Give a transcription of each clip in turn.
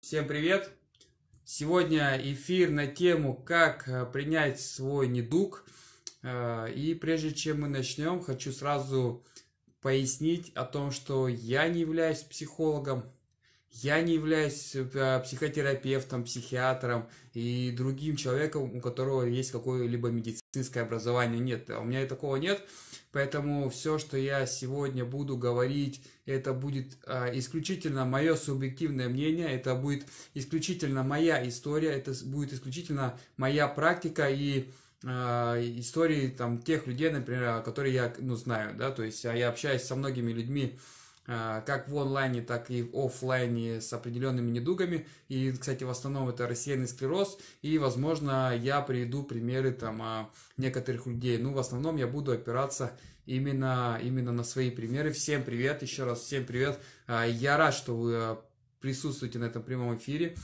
Всем привет! Сегодня эфир на тему «Как э, принять свой недуг». Э, и прежде чем мы начнем, хочу сразу пояснить о том, что я не являюсь психологом, я не являюсь э, психотерапевтом, психиатром и другим человеком, у которого есть какое-либо медицинское образование. Нет, у меня такого нет. Поэтому все, что я сегодня буду говорить, это будет а, исключительно мое субъективное мнение, это будет исключительно моя история, это будет исключительно моя практика и а, истории там тех людей, например, которые я ну, знаю, да, то есть я общаюсь со многими людьми, а, как в онлайне, так и в офлайне с определенными недугами. И, кстати, в основном это рассеянный склероз. И, возможно, я приведу примеры там а, некоторых людей. Ну, в основном я буду опираться именно, именно на свои примеры. Всем привет, еще раз всем привет. А, я рад, что вы присутствуете на этом прямом эфире.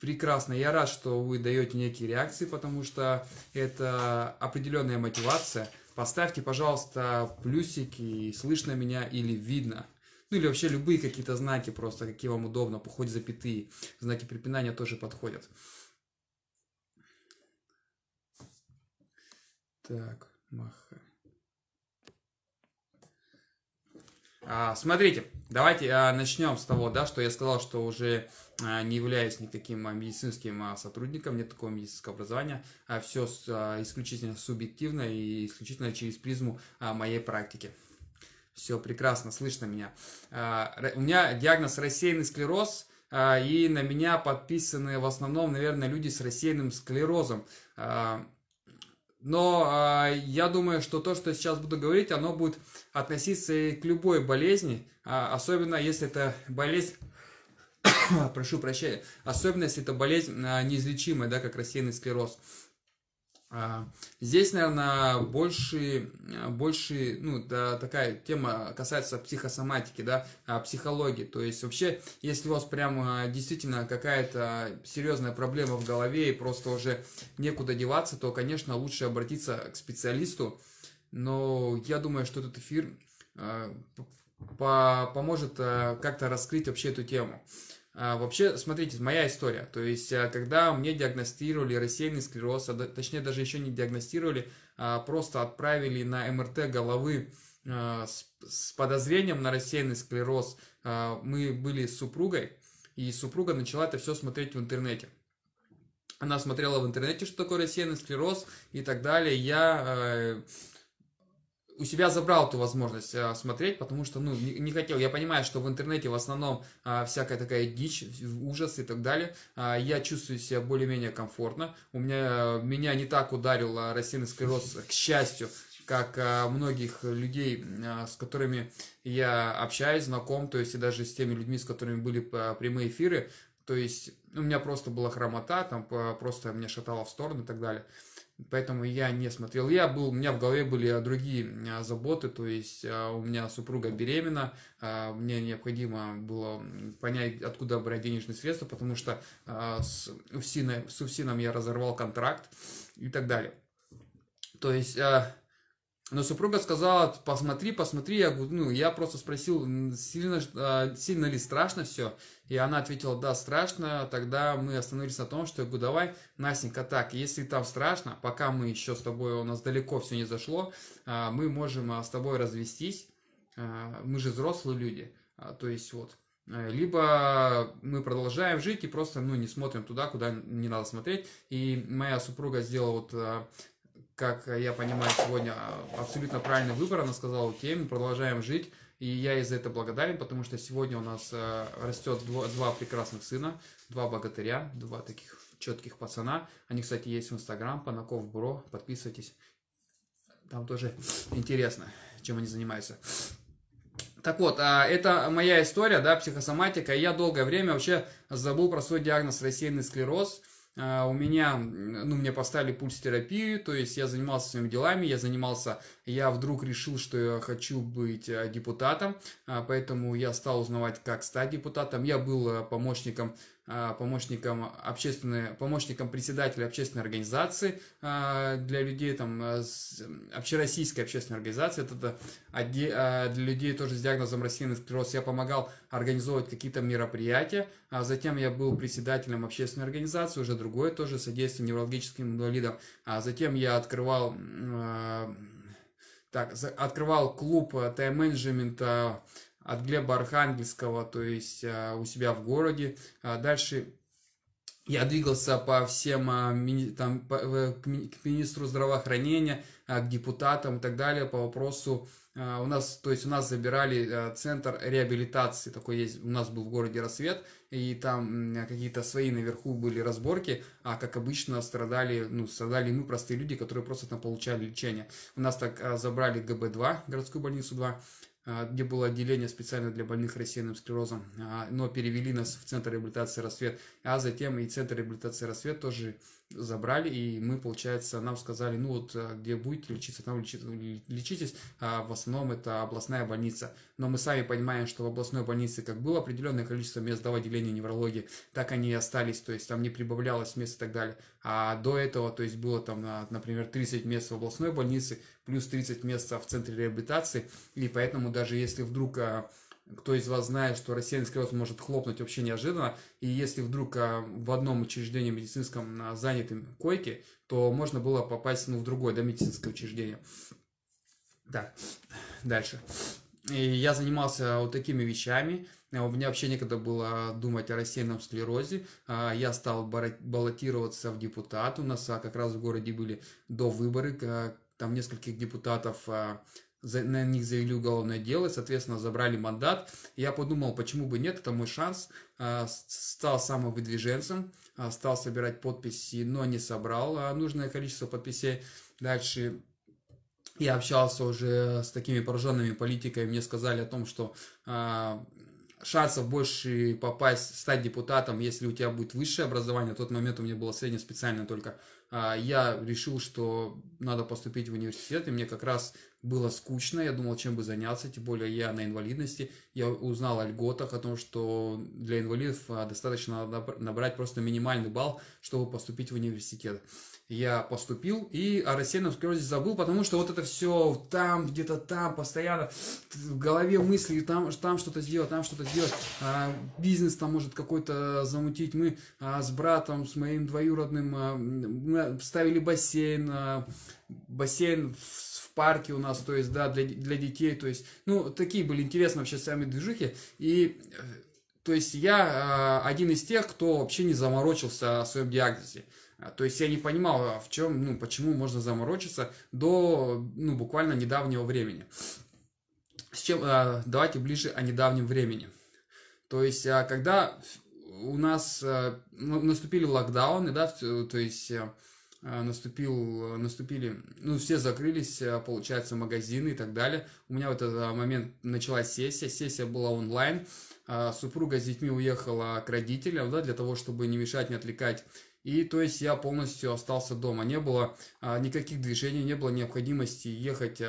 Прекрасно, я рад, что вы даете некие реакции, потому что это определенная мотивация – Поставьте, пожалуйста, плюсики, слышно меня или видно. Ну или вообще любые какие-то знаки просто, какие вам удобно, хоть запятые. Знаки препинания тоже подходят. Так, маха. А, смотрите, давайте а, начнем с того, да, что я сказал, что уже не являюсь никаким а, медицинским а, сотрудником, нет такого медицинского образования, а все а, исключительно субъективно и исключительно через призму а, моей практики. Все прекрасно, слышно меня. А, у меня диагноз рассеянный склероз, а, и на меня подписаны в основном, наверное, люди с рассеянным склерозом. А, но э, я думаю, что то, что я сейчас буду говорить, оно будет относиться и к любой болезни, э, особенно если это болезнь, прошу прощения, особенно если это болезнь э, неизлечимая, да, как рассеянный склероз. А, здесь, наверное, больше, больше, ну, да, такая тема касается психосоматики, да, а, психологии. То есть, вообще, если у вас прямо действительно какая-то серьезная проблема в голове и просто уже некуда деваться, то, конечно, лучше обратиться к специалисту. Но я думаю, что этот эфир а, поможет как-то раскрыть вообще эту тему. А, вообще, смотрите, моя история. То есть, а, когда мне диагностировали рассеянный склероз, а, точнее, даже еще не диагностировали, а просто отправили на МРТ головы с, с подозрением на рассеянный склероз, мы были с супругой, и супруга начала это все смотреть в интернете. Она смотрела в интернете, что такое рассеянный склероз и так далее. Я у себя забрал эту возможность а, смотреть, потому что, ну, не, не хотел. Я понимаю, что в интернете в основном а, всякая такая дичь, ужас и так далее. А, я чувствую себя более-менее комфортно. У меня, меня не так ударил а, рассеянный склероз, к счастью, как а, многих людей, а, с которыми я общаюсь, знаком, то есть и даже с теми людьми, с которыми были а, прямые эфиры. То есть у меня просто была хромота, там просто меня шатало в сторону и так далее поэтому я не смотрел. Я был, у меня в голове были другие а, заботы, то есть а, у меня супруга беременна, а, мне необходимо было понять, откуда брать денежные средства, потому что с Уфсиной, с Уфсином я разорвал контракт и так далее. То есть но супруга сказала, посмотри, посмотри. Я, ну, я просто спросил, сильно, а, сильно ли страшно все. И она ответила, да, страшно. Тогда мы остановились на том, что я говорю, давай, Настенька, так, если там страшно, пока мы еще с тобой, у нас далеко все не зашло, а, мы можем а, с тобой развестись. Мы же взрослые люди. То есть вот, либо мы продолжаем жить и просто ну, не смотрим туда, куда не надо смотреть. И моя супруга сделала вот как я понимаю, сегодня абсолютно правильный выбор. Она сказала, окей, мы продолжаем жить. И я ей за это благодарен, потому что сегодня у нас э, растет два, два прекрасных сына, два богатыря, два таких четких пацана. Они, кстати, есть в Инстаграм, Панаков Бро, подписывайтесь. Там тоже интересно, чем они занимаются. Так вот, а, это моя история, да, психосоматика. Я долгое время вообще забыл про свой диагноз рассеянный склероз. А, у меня, ну, мне поставили пульс-терапию, то есть я занимался своими делами, я занимался, я вдруг решил, что я хочу быть э, депутатом, а, поэтому я стал узнавать, как стать депутатом. Я был э, помощником помощником общественной, помощником председателя общественной организации а, для людей, там, общероссийской общественной организации, это для людей тоже с диагнозом рассеянный склероз. Я помогал организовывать какие-то мероприятия, а затем я был председателем общественной организации, уже другое тоже содействие неврологическим инвалидам, а затем я открывал так, открывал клуб э, тайм-менеджмента от Глеба Архангельского, то есть э, у себя в городе. А дальше я двигался по всем, э, там, к министру здравоохранения, к депутатам и так далее по вопросу у нас, то есть у нас забирали центр реабилитации, такой есть, у нас был в городе Рассвет, и там какие-то свои наверху были разборки, а как обычно страдали, ну, страдали мы, простые люди, которые просто там получали лечение. У нас так а, забрали ГБ-2, городскую больницу 2, а, где было отделение специально для больных рассеянным склерозом, а, но перевели нас в Центр реабилитации «Рассвет», а затем и Центр реабилитации «Рассвет» тоже забрали, и мы, получается, нам сказали, ну вот, где будете лечиться, там лечитесь, а в основном это областная больница. Но мы сами понимаем, что в областной больнице как было определенное количество мест до отделения неврологии, так они и остались, то есть там не прибавлялось мест и так далее. А до этого, то есть было там, например, 30 мест в областной больнице, плюс 30 мест в центре реабилитации, и поэтому даже если вдруг а, кто из вас знает, что рассеянный склероз может хлопнуть вообще неожиданно, и если вдруг а, в одном учреждении медицинском а, заняты койки, то можно было попасть ну, в другое да, медицинское учреждение. Так, дальше. И я занимался вот такими вещами. У меня вообще некогда было думать о рассеянном склерозе. Я стал баллотироваться в депутат. У нас как раз в городе были до выборы там нескольких депутатов, а, на них завели уголовное дело, соответственно, забрали мандат. Я подумал, почему бы нет, это мой шанс. А, стал самовыдвиженцем, а, стал собирать подписи, но не собрал нужное количество подписей. Дальше я общался уже с такими пораженными политиками, мне сказали о том, что шансов больше попасть, стать депутатом, если у тебя будет высшее образование. В тот момент у меня было среднее специальное только. А, я решил, что надо поступить в университет, и мне как раз было скучно, я думал, чем бы заняться, тем более я на инвалидности. Я узнал о льготах, о том, что для инвалидов а, достаточно набрать просто минимальный балл, чтобы поступить в университет я поступил и о рассеянном склерозе забыл, потому что вот это все там, где-то там, постоянно в голове мысли, там, там что-то сделать, там что-то сделать, а, бизнес там может какой-то замутить. Мы а, с братом, с моим двоюродным, а, мы ставили бассейн, а, бассейн в, парке у нас, то есть, да, для, для детей, то есть, ну, такие были интересные вообще сами движухи, и э, то есть я один из тех, кто вообще не заморочился о своем диагнозе. А, то есть я не понимал, а в чем, ну, почему можно заморочиться до, ну, буквально недавнего времени. С чем, а, давайте ближе о недавнем времени. То есть, когда у нас ну, наступили локдауны, да, то есть наступил, наступили, ну, все закрылись, получается, магазины и так далее. У меня в этот момент началась сессия, сессия была онлайн, супруга с детьми уехала к родителям, да, для того, чтобы не мешать, не отвлекать и то есть я полностью остался дома. Не было никаких движений, не было необходимости ехать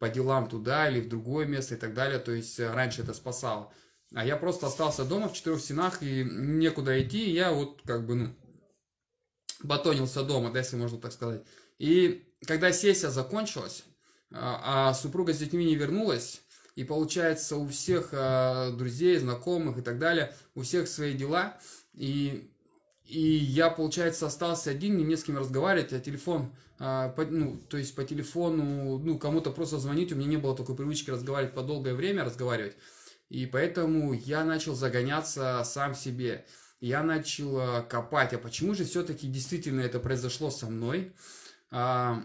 по делам туда или в другое место и так далее. То есть раньше это спасало. А я просто остался дома в четырех стенах и некуда идти. И я вот как бы, ну, батонился дома, да, если можно так сказать. И когда сессия закончилась, а, а супруга с детьми не вернулась, и получается у всех а, друзей, знакомых и так далее, у всех свои дела, и и я, получается, остался один, не с кем разговаривать, а телефон, а, по, ну, то есть по телефону, ну, кому-то просто звонить, у меня не было такой привычки разговаривать по долгое время, разговаривать. И поэтому я начал загоняться сам себе. Я начал а, копать, а почему же все-таки действительно это произошло со мной? А,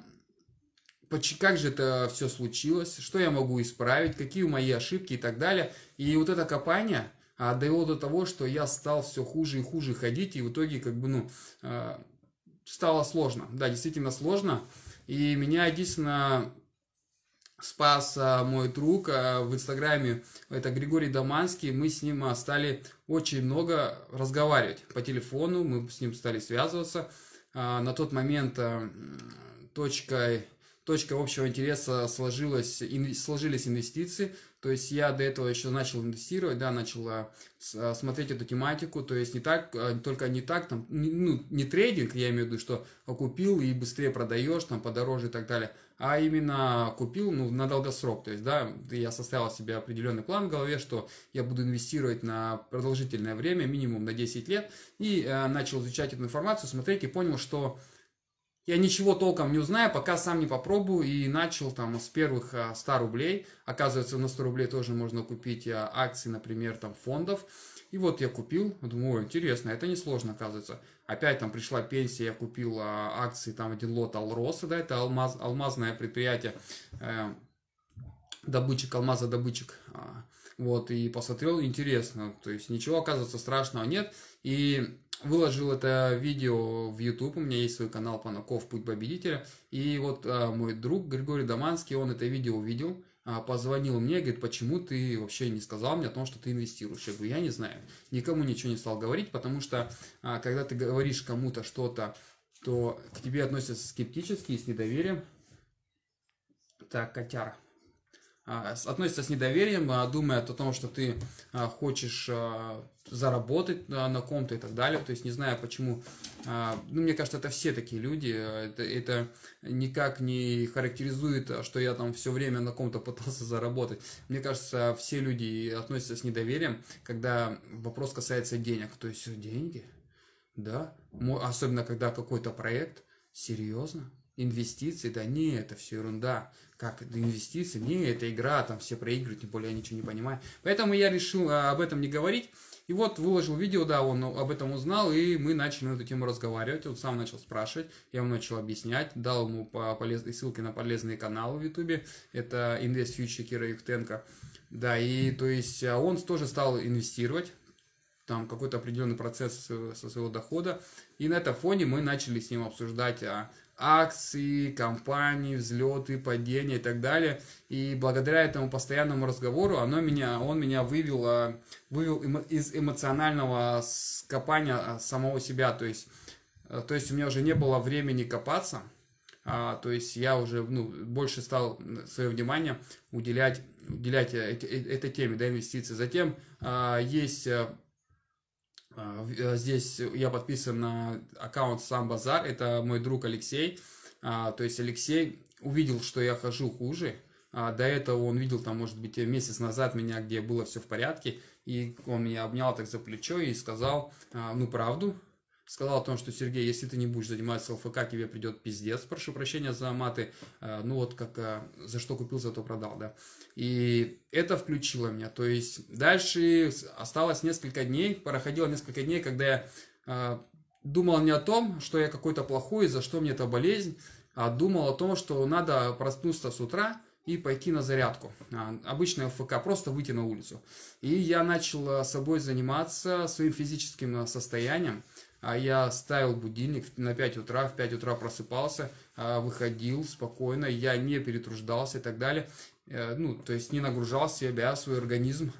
как же это все случилось? Что я могу исправить? Какие мои ошибки и так далее? И вот это копание – а довело до того, что я стал все хуже и хуже ходить, и в итоге как бы, ну, э, стало сложно. Да, действительно сложно. И меня единственное спас а, мой друг а, в Инстаграме, это Григорий Доманский, мы с ним а, стали очень много разговаривать по телефону, мы с ним стали связываться. На тот момент а, точкой точка общего интереса сложилась, ин, сложились инвестиции, то есть я до этого еще начал инвестировать, да, начал смотреть эту тематику, то есть не так, только не так, там, ну, не трейдинг, я имею в виду, что купил и быстрее продаешь, там, подороже и так далее, а именно купил, ну, на долгосрок, то есть, да, я составил себе определенный план в голове, что я буду инвестировать на продолжительное время, минимум на 10 лет, и э, начал изучать эту информацию, смотреть и понял, что я ничего толком не узнаю, пока сам не попробую. И начал там с первых 100 а, рублей. Оказывается, на 100 рублей тоже можно купить а, акции, например, там фондов. И вот я купил, думаю, интересно, это несложно, оказывается. Опять там пришла пенсия, я купил а, акции, там один лот Алроса, да, это алмаз, алмазное предприятие, э, добытчик, алмазодобытчик. Вот, и посмотрел, интересно, то есть ничего, оказывается, страшного нет. И выложил это видео в YouTube, у меня есть свой канал Панаков Путь Победителя, и вот а, мой друг Григорий Доманский, он это видео увидел, а, позвонил мне, говорит, почему ты вообще не сказал мне о том, что ты инвестируешь? Я говорю, я не знаю, никому ничего не стал говорить, потому что а, когда ты говоришь кому-то что-то, то к тебе относятся скептически и с недоверием. Так, котяра. А, относится с недоверием, а, думает о том, что ты а, хочешь заработать на ком-то и так далее. То есть не знаю почему. Ну, мне кажется, это все такие люди. Это, это никак не характеризует, что я там все время на ком-то пытался заработать. Мне кажется, все люди относятся с недоверием, когда вопрос касается денег. То есть деньги, да, особенно когда какой-то проект, серьезно, инвестиции, да не, это все ерунда. Как инвестиции? Не, это игра, там все проигрывают, тем более я ничего не понимаю. Поэтому я решил а, об этом не говорить. И вот выложил видео, да, он об этом узнал, и мы начали на эту тему разговаривать. Он сам начал спрашивать, я ему начал объяснять, дал ему по полез... ссылки на полезные каналы в Ютубе. Это Invest Future Кира Юхтенко. Да, и то есть а он тоже стал инвестировать, там какой-то определенный процесс со своего дохода. И на этом фоне мы начали с ним обсуждать а, акции, компании, взлеты, падения и так далее. И благодаря этому постоянному разговору оно меня, он меня вывел, а, вывел из эмоционального копания а, самого себя. То есть, э, то есть у меня уже не было времени копаться. А, то есть я уже ну, больше стал свое внимание уделять, уделять э, этой теме, да, инвестиций. Затем а, есть э, э, здесь я подписан на аккаунт Сам Базар, это мой друг Алексей. А, то есть Алексей увидел, что я хожу хуже. А, до этого он видел, там, может быть, месяц назад меня, где было все в порядке. И он меня обнял так за плечо и сказал, ну, правду, сказал о том, что Сергей, если ты не будешь заниматься ЛФК, тебе придет пиздец, прошу прощения за маты, э, ну вот как э, за что купил, за то продал, да. И это включило меня, то есть дальше осталось несколько дней, проходило несколько дней, когда я э, думал не о том, что я какой-то плохой, за что мне эта болезнь, а думал о том, что надо проснуться с утра, и пойти на зарядку. А, обычная ЛФК, просто выйти на улицу. И я начал собой заниматься, своим физическим состоянием а я ставил будильник на 5 утра, в 5 утра просыпался, а, выходил спокойно, я не перетруждался и так далее. Э, ну, то есть не нагружал себя, свой организм.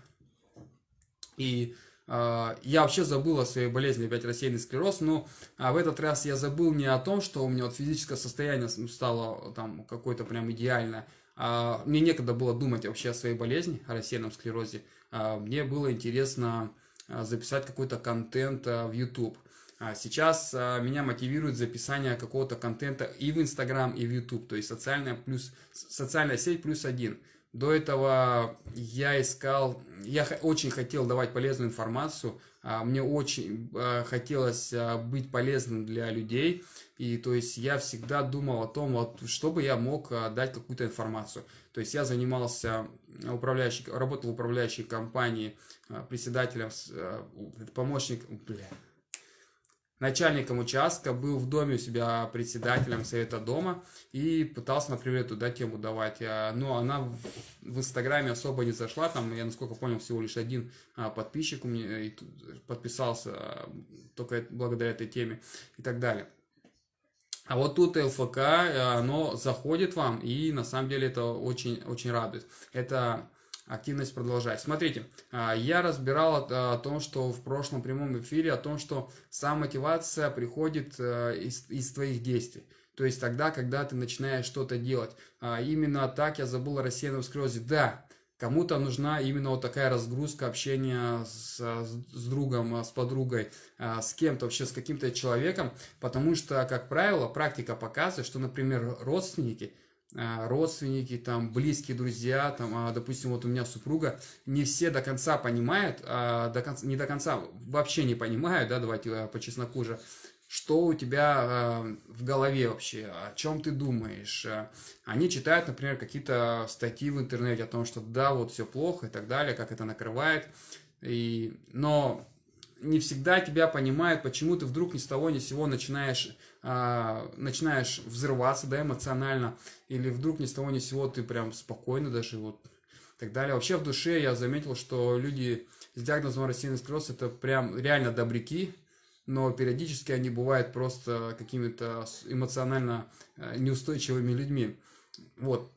И а, я вообще забыл о своей болезни, опять рассеянный склероз, но в этот раз я забыл не о том, что у меня вот физическое состояние стало там какое-то прям идеальное, а мне некогда было думать вообще о своей болезни, о рассеянном склерозе. Мне было интересно записать какой-то контент в YouTube. А сейчас а, меня мотивирует записание какого-то контента и в Инстаграм, и в YouTube, то есть социальная, плюс, социальная сеть плюс один. До этого я искал, я очень хотел давать полезную информацию, а, мне очень хотелось быть полезным для людей, и то есть я всегда думал о том, вот, чтобы я мог дать какую-то информацию. То есть я занимался управляющей, работал в управляющей компании, председателем, помощник, бля, начальником участка, был в доме у себя председателем совета дома и пытался, например, туда тему давать. А, но она в Инстаграме особо не зашла, там, я насколько понял, всего лишь один а, подписчик у меня подписался а, только благодаря этой теме и так далее. А вот тут ЛФК, оно заходит вам, и на самом деле это очень, очень радует. Это активность продолжать. Смотрите, а, я разбирал о том, что в прошлом прямом эфире, о том, что сама мотивация приходит э, из, из твоих действий. То есть тогда, когда ты начинаешь что-то делать. А именно так я забыл о рассеянном склерозе. Да, Кому-то нужна именно вот такая разгрузка общения с, с другом, с подругой, а, с кем-то, вообще с каким-то человеком, потому что, как правило, практика показывает, что, например, родственники, а, родственники, там, близкие друзья, там, а, допустим, вот у меня супруга, не все до конца понимают, до конца, не до конца, вообще не понимают, да, давайте по чесноку же, что у тебя в голове вообще, о чем ты думаешь. Они читают, например, какие-то статьи в интернете о том, что да, вот все плохо и так далее, как это накрывает. И, но не всегда тебя понимают, почему ты вдруг ни с того ни с сего начинаешь, э, начинаешь взрываться, да, эмоционально, или вдруг ни с того ни с сего ты прям спокойно даже вот так далее. Вообще в душе я заметил, что люди с диагнозом рассеянный склероз это прям реально добряки, но периодически они бывают просто какими-то эмоционально э, неустойчивыми людьми. Вот.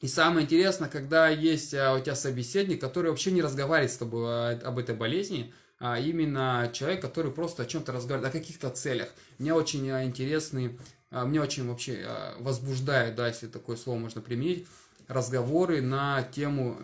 И самое интересное, когда есть э, у тебя собеседник, который вообще не разговаривает с тобой об этой болезни, а именно человек, который просто о чем-то разговаривает, о каких-то целях. Мне очень э, интересны, мне очень вообще возбуждает, да, если такое слово можно применить, разговоры на тему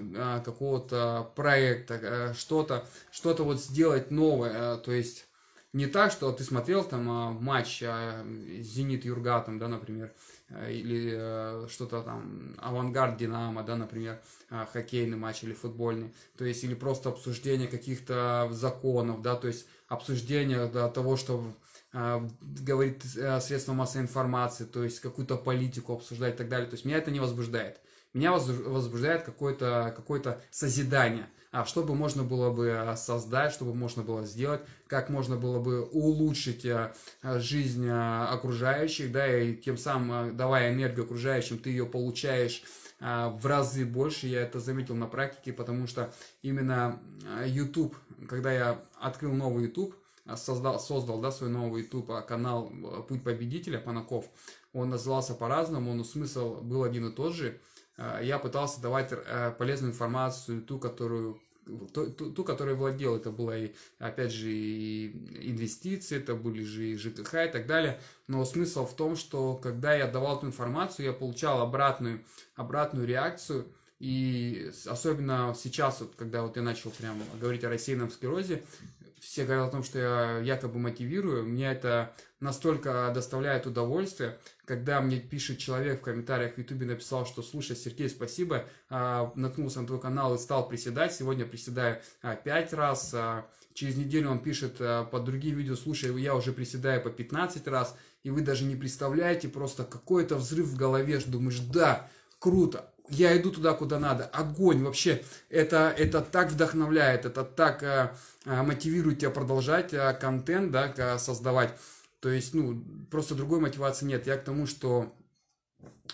какого-то проекта, что-то, что-то вот сделать новое, то есть не так, что ты смотрел там а, матч а, Зенит Юргатом, да, например, а, или а, что-то там Авангард Динамо, да, например, а, хоккейный матч или футбольный, то есть или просто обсуждение каких-то законов, да, то есть обсуждение да, того, что а, говорит а, средства массовой информации, то есть какую-то политику обсуждать и так далее, то есть меня это не возбуждает. Меня возбуждает какое-то какое созидание – а чтобы можно было бы э, создать, чтобы можно было сделать, как можно было бы улучшить э, жизнь э, окружающих, да, и тем самым, давая энергию окружающим, ты ее получаешь в разы больше, я это заметил на практике, потому что именно YouTube, когда я открыл новый YouTube, создал, создал да, свой новый YouTube канал «Путь победителя» Панаков, он назывался по-разному, но смысл был один и тот же – я пытался давать э, полезную информацию, ту, которую ту, ту, ту, которой владел, это было и, опять же, и инвестиции, это были же и ЖКХ и так далее. Но смысл в том, что когда я давал эту информацию, я получал обратную, обратную реакцию, и особенно сейчас, вот, когда вот я начал прям говорить о рассеянном склерозе, все говорят о том, что я якобы мотивирую, мне это настолько доставляет удовольствие, когда мне пишет человек в комментариях в Ютубе написал, что слушай, Сергей, спасибо, а, наткнулся на твой канал и стал приседать, сегодня приседаю а, 5 раз, а, через неделю он пишет под другие видео, слушай, я уже приседаю по 15 раз, и вы даже не представляете просто какой-то взрыв в голове, думаешь, да, круто, я иду туда, куда надо. Огонь вообще. Это, это так вдохновляет, это так а, мотивирует тебя продолжать а, контент, да, создавать. То есть, ну, просто другой мотивации нет. Я к тому, что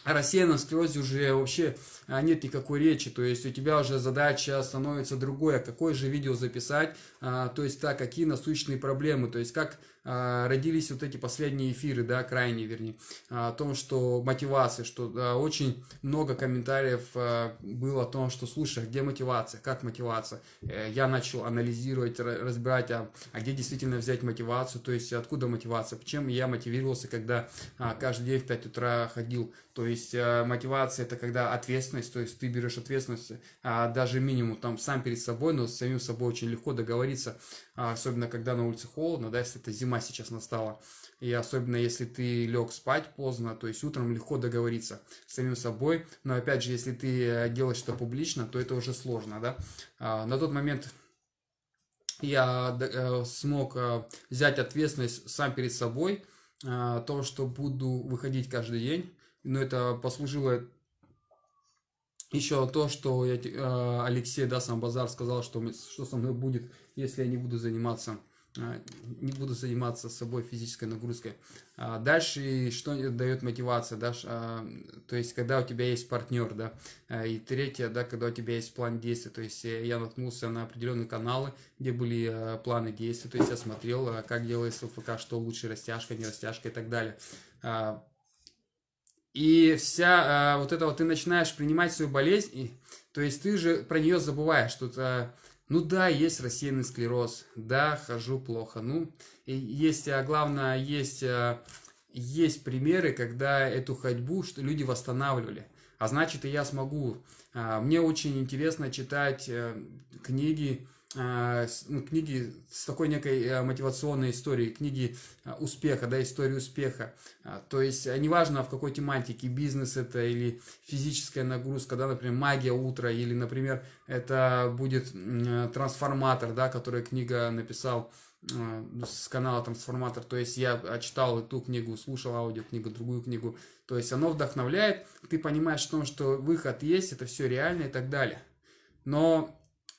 рассеянном склерозе уже вообще а, нет никакой речи, то есть у тебя уже задача становится другой, а какое же видео записать, а, то есть так, какие насущные проблемы, то есть как а, родились вот эти последние эфиры, да, крайние, вернее, о том, что мотивация, что да, очень много комментариев было о том, что, слушай, где мотивация, как мотивация, э, я начал анализировать, разбирать, а, а где действительно взять мотивацию, то есть откуда мотивация, почему я мотивировался, когда каждый день в 5 утра ходил, то есть мотивация это когда ответственность то есть ты берешь ответственность, а, даже минимум там сам перед собой, но с самим собой очень легко договориться, а, особенно когда на улице холодно, да, если это зима сейчас настала, и особенно если ты лег спать поздно, то есть утром легко договориться с самим собой, но опять же, если ты э, делаешь это публично, то это уже сложно, да. А, на тот момент я э, смог э, взять ответственность сам перед собой, о том, что буду выходить каждый день, но это послужило еще то, что я, э, Алексей, да, сам Базар сказал, что, что со мной будет, если я не буду заниматься э, не буду заниматься собой физической нагрузкой. А дальше, что дает мотивация, да, а, то есть, когда у тебя есть партнер, да, а, и третье, да, когда у тебя есть план действий, то есть, я наткнулся на определенные каналы, где были планы действий, то есть, я смотрел, как делается ЛФК, что лучше, растяжка, не растяжка и так далее. И вся а, вот это вот ты начинаешь принимать свою болезнь, и, то есть ты же про нее забываешь, что -то, ну да, есть рассеянный склероз, да, хожу плохо, ну, и есть, а главное, есть а, есть примеры, когда эту ходьбу что люди восстанавливали. А значит, и я смогу. А, мне очень интересно читать э, книги, а, ну, книги с такой некой э, мотивационной историей, книги а, успеха, да, истории успеха. То есть, неважно в какой тематике, бизнес это или физическая нагрузка, да, например, магия утра, или, например, это будет трансформатор, да, который книга написал Э, с канала Трансформатор. То есть я читал эту книгу, слушал аудиокнигу, другую книгу. То есть оно вдохновляет, ты понимаешь о том, что выход есть, это все реально и так далее. Но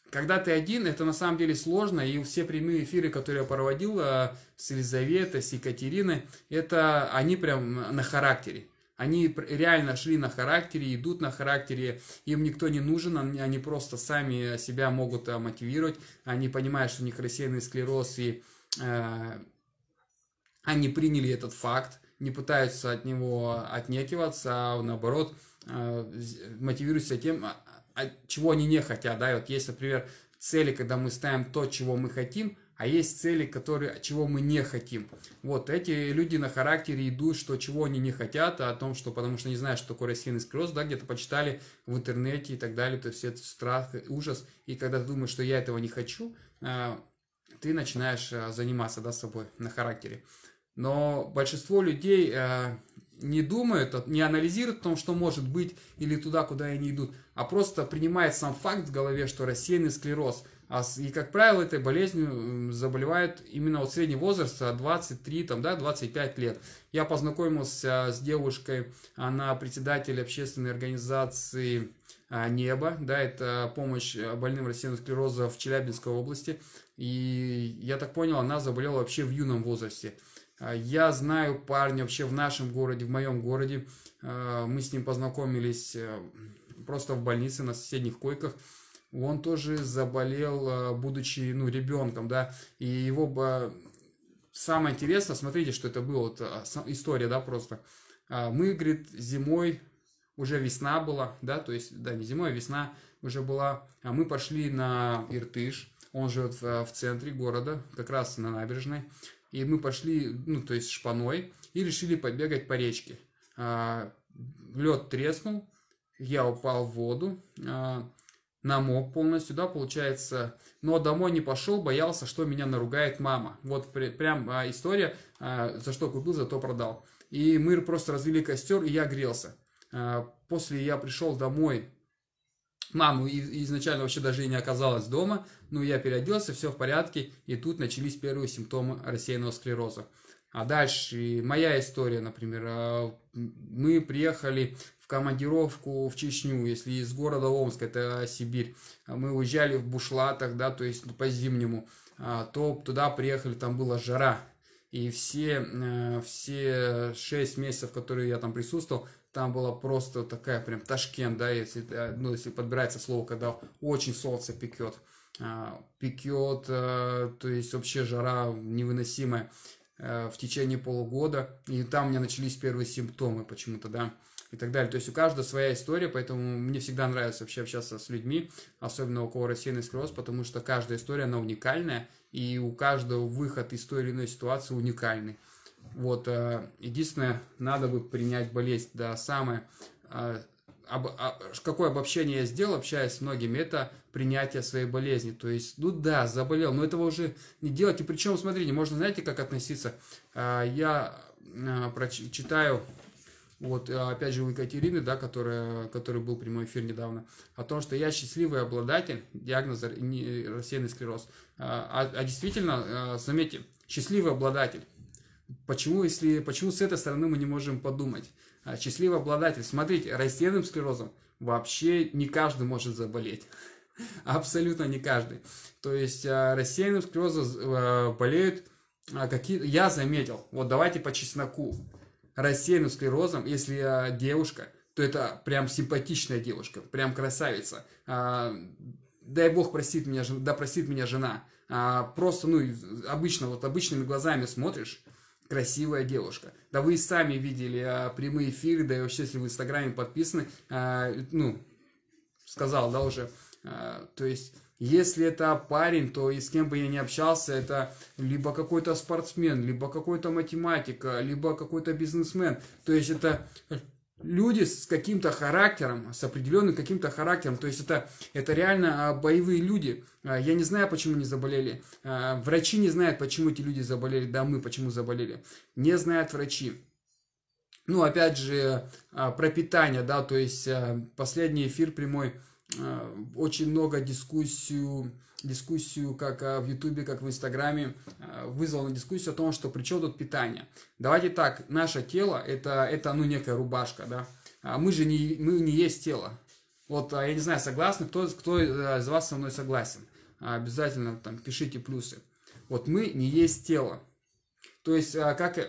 когда ты один, это на самом деле сложно, и все прямые эфиры, которые я проводил э, с Елизаветой, с Екатериной, это они прям на характере. Они реально шли на характере, идут на характере, им никто не нужен, они просто сами себя могут э, мотивировать, они понимают, что у них рассеянный склероз, и э, они приняли этот факт, не пытаются от него отнекиваться, а наоборот э, мотивируются тем, а, чего они не хотят. Да? И вот есть, например, цели, когда мы ставим то, чего мы хотим, а есть цели, которые, чего мы не хотим. Вот эти люди на характере идут, что чего они не хотят, а о том, что потому что не знают, что такое рассеянный склероз, да, где-то почитали в интернете и так далее, то есть это страх, ужас, и когда ты думаешь, что я этого не хочу, а, ты начинаешь а, заниматься, да, собой на характере. Но большинство людей а, не думают, не анализируют о том, что может быть или туда, куда они идут, а просто принимает сам факт в голове, что рассеянный склероз – а и, как правило, этой болезнью заболевают именно от среднего возраста, 23, там, да, 25 лет. Я познакомился с девушкой, она председатель общественной организации а, «Небо», да, это помощь больным рассеянным склероза в Челябинской области. И я так понял, она заболела вообще в юном возрасте. А, я знаю парня вообще в нашем городе, в моем городе. Мы с ним познакомились э, просто в больнице на соседних койках. Он тоже заболел, э, будучи, ну, ребенком, да, и его бы... Самое интересное, смотрите, что это было, вот, история, да, просто. А, мы, говорит, зимой, уже весна была, да, то есть, да, не зимой, а весна уже была, а мы пошли на Иртыш, он живет в центре города, как раз на набережной, и мы пошли, ну, то есть шпаной, и решили побегать по речке. А, лед треснул, я упал в воду, а, намок полностью, да, получается, но домой не пошел, боялся, что меня наругает мама. Вот при, прям а, история, а, за что купил, за то продал. И мы просто развели костер, и я грелся. А, после я пришел домой, маму изначально вообще даже и не оказалось дома, но я переоделся, все в порядке, и тут начались первые симптомы рассеянного склероза. А дальше моя история, например, а, мы приехали командировку в Чечню, если из города Омск, это Сибирь, а мы уезжали в бушлатах, да, то есть по зимнему, а, то туда приехали, там была жара. И все, э, все 6 месяцев, которые я там присутствовал, там была просто такая прям Ташкент, да, если, э, ну, если подбирается слово, когда очень солнце пекет. А, пекет, э, то есть вообще жара невыносимая в течение полугода. И там у меня начались первые симптомы почему-то, да и так далее. То есть у каждого своя история, поэтому мне всегда нравится вообще общаться с людьми, особенно у кого рассеянный склероз, потому что каждая история, она уникальная, и у каждого выход из той или иной ситуации уникальный. Вот, э, единственное, надо бы принять болезнь, да, самое, э, об, а, какое обобщение я сделал, общаясь с многими, это принятие своей болезни. То есть, ну да, заболел, но этого уже не делать. И причем, смотрите, можно, знаете, как относиться. Э, я прочитаю вот, опять же, у Екатерины, да, которая, который был прямой эфир недавно, о том, что я счастливый обладатель диагноза рассеянный склероз. А, а, действительно, заметьте, счастливый обладатель. Почему, если, почему с этой стороны мы не можем подумать? Счастливый обладатель. Смотрите, рассеянным склерозом вообще не каждый может заболеть. Абсолютно не каждый. То есть рассеянным склерозом болеют какие Я заметил, вот давайте по чесноку рассеянным склерозом, если а, девушка, то это прям симпатичная девушка, прям красавица. А, дай бог простит меня, да простит меня жена. А, просто, ну, обычно, вот обычными глазами смотришь, красивая девушка. Да вы и сами видели а, прямые эфиры, да и вообще, если в Инстаграме подписаны, а, ну, сказал, да, уже, а, то есть Если это парень, то и с кем бы я ни общался, это либо какой-то спортсмен, либо какой-то математик, либо какой-то бизнесмен. То есть это люди с каким-то характером, с определенным каким-то характером. То есть это, это реально а, боевые люди. А, я не знаю, почему они заболели. А, врачи не знают, почему эти люди заболели. Да, мы почему заболели. Не знают врачи. Ну, опять же, про питание, да, то есть последний эфир прямой, очень много дискуссию дискуссию как а, в Ютубе, как в Инстаграме, а, вызвал на дискуссию о том, что при чем тут питание. Давайте так, наше тело это, это ну, некая рубашка, да. А мы же не, мы не есть тело. Вот, я не знаю, согласны, кто, кто из вас со мной согласен. Обязательно там пишите плюсы. Вот мы не есть тело. То есть, как,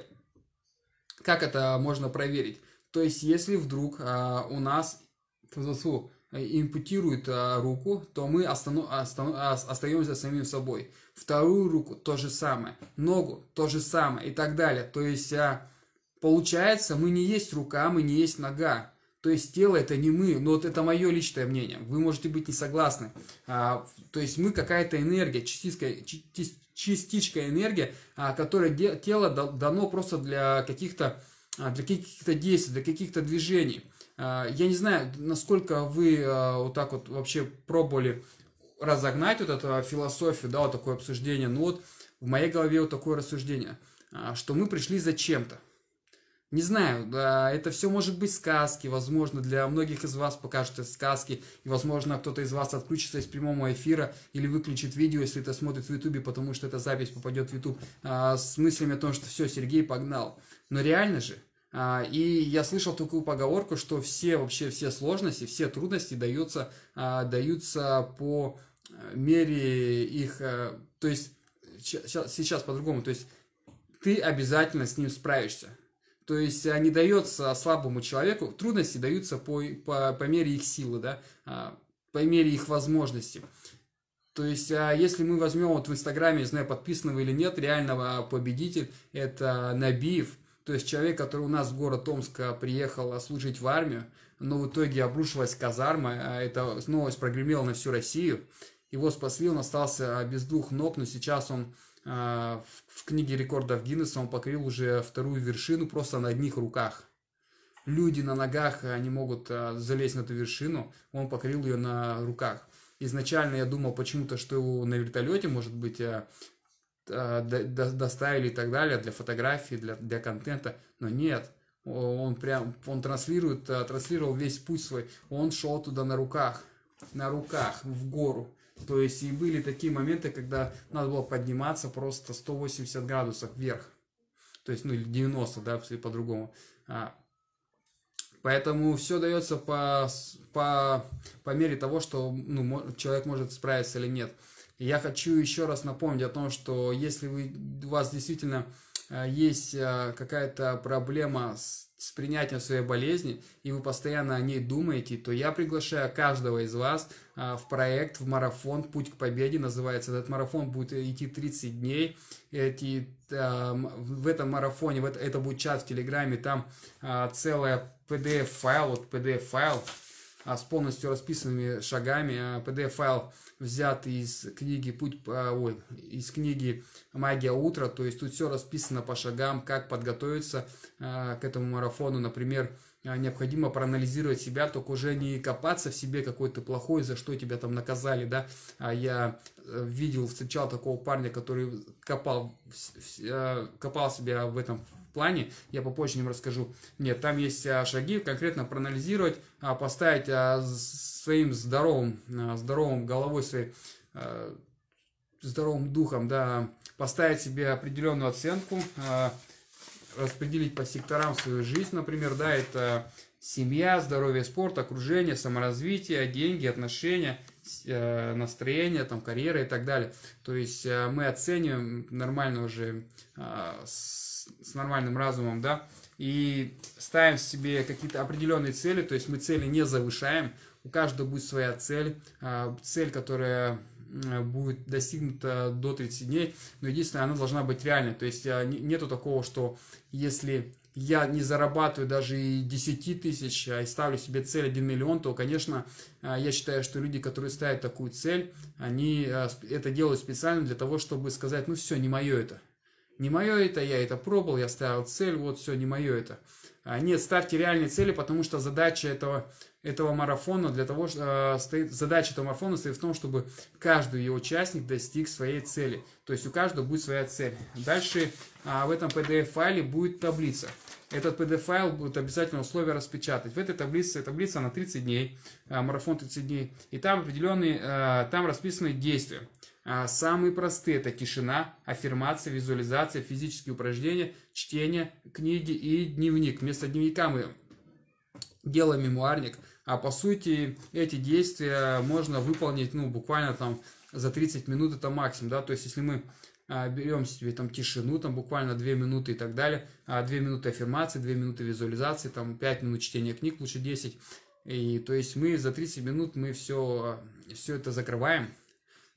как это можно проверить? То есть, если вдруг у нас, фу, импутирует а, руку, то мы остану, остану, остаемся самим собой. Вторую руку то же самое, ногу то же самое и так далее. То есть а, получается, мы не есть рука, мы не есть нога. То есть тело это не мы, но вот это мое личное мнение. Вы можете быть не согласны. А, то есть мы какая-то энергия, частичка, частичка энергия, а, которая де, тело дано просто для каких-то а, для каких-то действий, для каких-то движений. А, я не знаю, насколько вы а, вот так вот вообще пробовали разогнать вот эту философию, да, вот такое обсуждение. Ну вот в моей голове вот такое рассуждение, а, что мы пришли за чем-то. Не знаю, это все может быть сказки, возможно, для многих из вас покажутся сказки, и, возможно, кто-то из вас отключится из прямого эфира или выключит видео, если это смотрит в Ютубе, потому что эта запись попадет в Ютуб, с мыслями о том, что все, Сергей погнал. Но реально же, а, и я слышал такую поговорку, что все вообще все сложности, все трудности даются, а, даются по э, мере их, э, то есть сейчас по-другому, то есть ты обязательно с ним справишься. То есть а, не дается слабому человеку, трудности даются по, по, по мере их силы, да, по мере их возможностей. То есть, если мы возьмем вот в Инстаграме, не знаю, подписанного или нет, реального победитель, это Набиев, то есть человек, который у нас в город Томск приехал служить в армию, но в итоге обрушилась казарма, а эта новость прогремела на всю Россию. Его спасли, он остался без двух ног, но сейчас он а, в книге рекордов Гиннесса он покрыл уже вторую вершину просто на одних руках. Люди на ногах могут а, залезть на эту вершину, он покрыл ее на руках. Изначально я думал почему-то, что его на вертолете, может быть, доставили и так далее для фотографий, для, для контента, но нет, он прям, он транслирует, э, транслировал весь путь свой, он шел туда на руках, на руках, в гору, то есть и были такие моменты, когда надо было подниматься просто 180 градусов вверх, то есть, ну, или 90, да, если по-другому. А, поэтому все дается по, по, по мере того, что ну, человек может справиться или нет. Я хочу еще раз напомнить о том, что если вы, у вас действительно э, есть э, какая-то проблема с, с принятием своей болезни, и вы постоянно о ней думаете, то я приглашаю каждого из вас э, в проект, в марафон «Путь к победе» называется. Этот марафон будет идти 30 дней. Эти, в этом марафоне, это, будет чат в Телеграме, там целая PDF-файл, вот PDF-файл с полностью расписанными шагами, PDF-файл взят из книги «Путь», ой, из книги «Магия утра», то есть тут все расписано по шагам, как подготовиться э, к этому марафону, например, э, необходимо проанализировать себя, только уже не копаться в себе какой-то плохой, за что тебя там наказали, да, а я э, видел, встречал такого парня, который копал, копал себя в этом плане, я попозже ним расскажу. Нет, там есть а, шаги, конкретно проанализировать, а, поставить а, своим здоровым, здоровым головой своей, здоровым духом, да, поставить себе определенную оценку, распределить по секторам свою жизнь, например, да, это семья, здоровье, спорт, окружение, саморазвитие, деньги, отношения, настроение, там, карьера и так далее. То есть мы оцениваем нормально уже с нормальным разумом, да, и ставим себе какие-то определенные цели, то есть мы цели не завышаем, у каждого будет своя цель, а, цель, которая будет достигнута до 30 дней, но единственное, она должна быть реальной, то есть а, нету такого, что если я не зарабатываю даже и 10 тысяч, а и ставлю себе цель 1 миллион, то, конечно, я считаю, что люди, которые ставят такую цель, они это делают специально для того, чтобы сказать, ну все, не мое это. Не мое это, я это пробовал, я ставил цель, вот все, не мое это. Нет, ставьте реальные цели, потому что задача этого этого марафона для того, что э, стоит, задача этого марафона стоит в том, чтобы каждый ее участник достиг своей цели. То есть у каждого будет своя цель. Дальше а, в этом PDF-файле будет таблица. Этот PDF-файл будет обязательно условия распечатать. В этой таблице, таблица на 30 дней, а, марафон 30 дней, и там определенные, а, там расписаны действия. А, самые простые это тишина, аффирмация, визуализация, физические упражнения, чтение книги и дневник. Вместо дневника мы делаем мемуарник, а по сути эти действия можно выполнить, ну, буквально там за 30 минут это максимум, да, то есть если мы а, берем себе там тишину, там буквально 2 минуты и так далее, а 2 минуты аффирмации, 2 минуты визуализации, там 5 минут чтения книг, лучше 10, и то есть мы за 30 минут мы все, все это закрываем,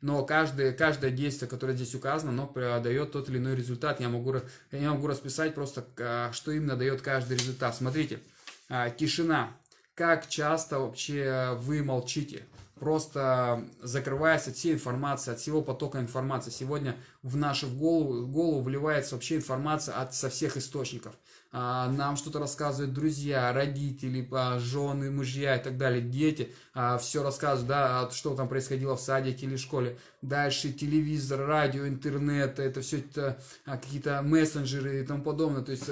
но каждое, каждое действие, которое здесь указано, оно дает тот или иной результат. Я могу, я могу расписать просто, а, что именно дает каждый результат. Смотрите, а, тишина. Как часто вообще вы молчите? Просто закрываясь от всей информации, от всего потока информации. Сегодня в нашу голову, в голову вливается вообще информация от, со всех источников. А, нам что-то рассказывают друзья, родители, а, жены, мужья и так далее, дети, а, все рассказывают, да, что там происходило в садике или школе. Дальше телевизор, радио, интернет, это все это какие-то мессенджеры и тому подобное, то есть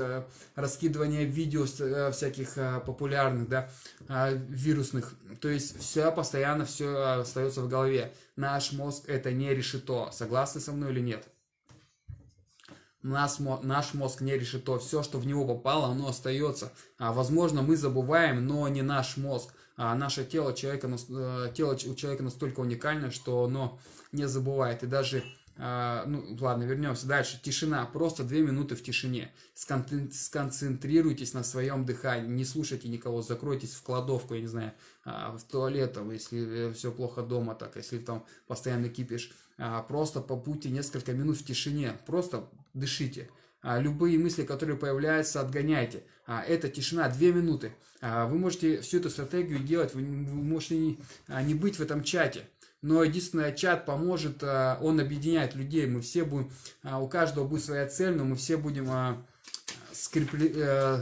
раскидывание видео всяких популярных, да, вирусных. То есть все постоянно все остается в голове. Наш мозг это не решето. Согласны со мной или нет? Наш, наш мозг не решит то, все, что в него попало, оно остается. А, возможно, мы забываем, но не наш мозг. А наше тело, человека, э, тело у человека настолько уникально, что оно не забывает. И даже а, ну ладно, вернемся дальше. Тишина, просто две минуты в тишине. Сконцентрируйтесь на своем дыхании, не слушайте никого, закройтесь в кладовку, я не знаю, а, в туалет, если э, все плохо дома, так, если там постоянно кипишь. А, просто побудьте несколько минут в тишине, просто дышите. Любые мысли, которые появляются, отгоняйте. Это тишина, две минуты. Вы можете всю эту стратегию делать, вы можете не быть в этом чате но единственное, чат поможет, а, он объединяет людей, мы все будем, а, у каждого будет своя цель, но мы все будем а, скрепле, э,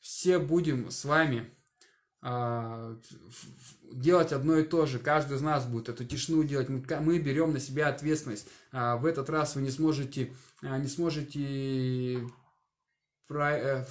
все будем с вами делать одно и то же. Каждый из нас будет эту тишину делать. Мы, мы берем на себя ответственность. В этот раз вы не сможете, не сможете э,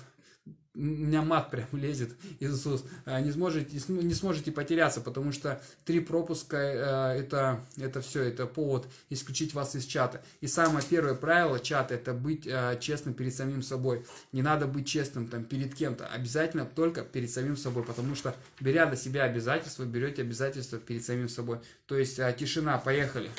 у меня мат прям лезет, Иисус, а, не сможете, не сможете потеряться, потому что три пропуска э, это, это все, это повод исключить вас из чата. И самое первое правило чата это быть э, честным перед самим собой. Не надо быть честным там перед кем-то, обязательно только перед самим собой, потому что беря на себя обязательства, берете обязательства перед самим собой. То есть э, тишина, поехали.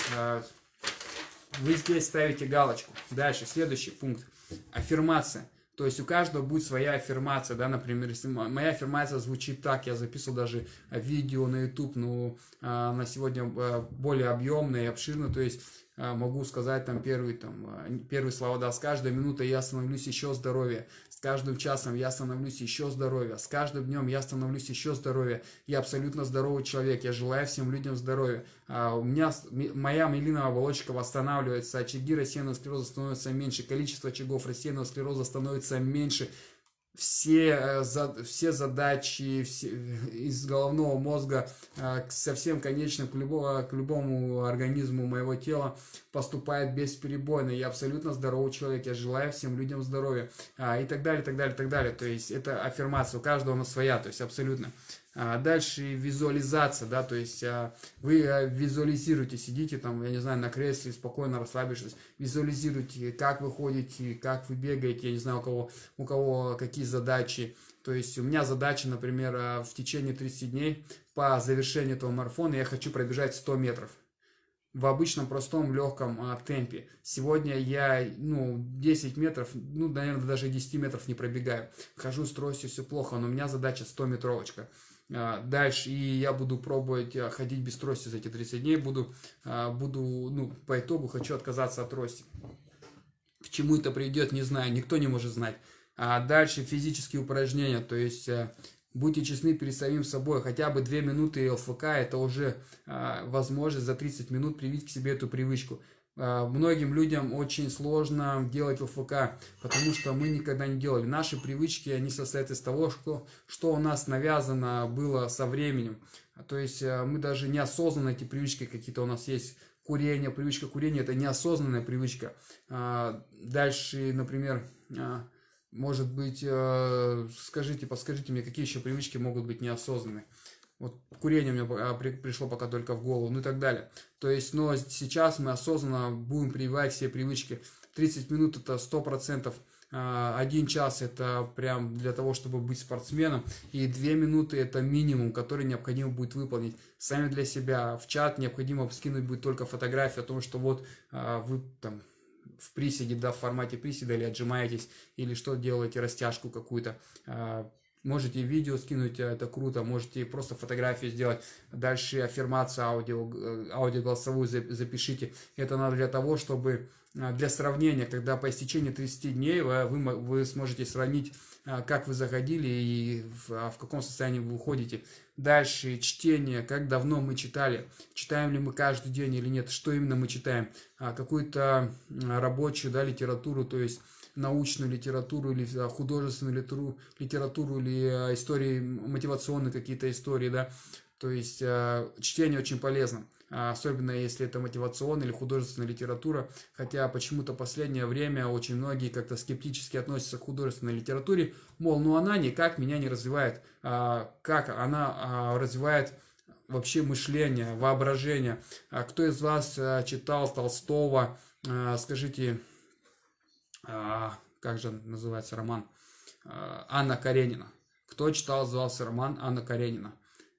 Вы здесь ставите галочку. Дальше, следующий пункт. Аффирмация. То есть у каждого будет своя аффирмация, да, например, если моя аффирмация звучит так, я записывал даже видео на YouTube, но а, на сегодня а, более объемное и обширно, то есть а, могу сказать там первые, там, а, первые слова, да, с каждой минутой я становлюсь еще здоровее, с каждым часом я становлюсь еще здоровее, с каждым днем я становлюсь еще здоровее, я абсолютно здоровый человек, я желаю всем людям здоровья, а, у меня, моя мелиновая оболочка восстанавливается, очаги рассеянного склероза становятся меньше, количество очагов рассеянного склероза становится меньше, все, э, за, все задачи все, из головного мозга э, совсем конечным к, любого, к любому организму моего тела поступает бесперебойно. Я абсолютно здоровый человек, я желаю всем людям здоровья а, и так далее, так далее, так далее. То есть это аффирмация, у каждого она своя, то есть абсолютно. А дальше визуализация, да, то есть а, вы а, визуализируете, сидите там, я не знаю, на кресле, спокойно расслабившись, визуализируйте, как вы ходите, как вы бегаете, я не знаю, у кого, у кого какие задачи. То есть у меня задача, например, в течение 30 дней по завершению этого марафона я хочу пробежать 100 метров в обычном простом легком а, темпе. Сегодня я, ну, 10 метров, ну, наверное, даже 10 метров не пробегаю. Хожу с тростью, все плохо, но у меня задача 100 метровочка. А, дальше, и я буду пробовать а, ходить без трости за эти 30 дней, буду, а, буду, ну, по итогу хочу отказаться от трости. К чему это приведет, не знаю, никто не может знать. А дальше физические упражнения, то есть будьте честны перед самим собой, хотя бы 2 минуты ЛФК, это уже а, возможность за 30 минут привить к себе эту привычку. А, многим людям очень сложно делать ЛФК, потому что мы никогда не делали. Наши привычки, они состоят из того, что, что у нас навязано было со временем. То есть а, мы даже неосознанно эти привычки какие-то у нас есть. Курение, привычка курения – это неосознанная привычка. А, дальше, например, может быть, скажите, подскажите мне, какие еще привычки могут быть неосознанные? Вот курение мне а, пришло пока только в голову, ну и так далее. То есть, но сейчас мы осознанно будем прививать все привычки. 30 минут это 100%, а, один час это прям для того, чтобы быть спортсменом, и две минуты это минимум, который необходимо будет выполнить. Сами для себя в чат необходимо скинуть будет только фотографию о том, что вот а, вы там в приседе, да, в формате приседа или отжимаетесь, или что делаете, растяжку какую-то. А, можете видео скинуть, а, это круто, можете просто фотографию сделать. Дальше аффирмацию аудио, э, аудио голосовую запишите. Это надо для того, чтобы а, для сравнения, когда по истечении 30 дней вы, вы сможете сравнить, как вы заходили и в, в каком состоянии вы уходите. Дальше чтение, как давно мы читали, читаем ли мы каждый день или нет, что именно мы читаем, а, какую-то рабочую да, литературу, то есть научную литературу или художественную литературу, литературу или а, истории, мотивационные какие-то истории, да, то есть чтение очень полезно. А, особенно если это мотивационная или художественная литература, хотя почему-то последнее время очень многие как-то скептически относятся к художественной литературе, мол, ну она никак меня не развивает, а, как она а, развивает вообще мышление, воображение. Кто из вас читал Толстого, скажите, как же называется роман? Анна Каренина. Кто читал, назывался роман Анна Каренина?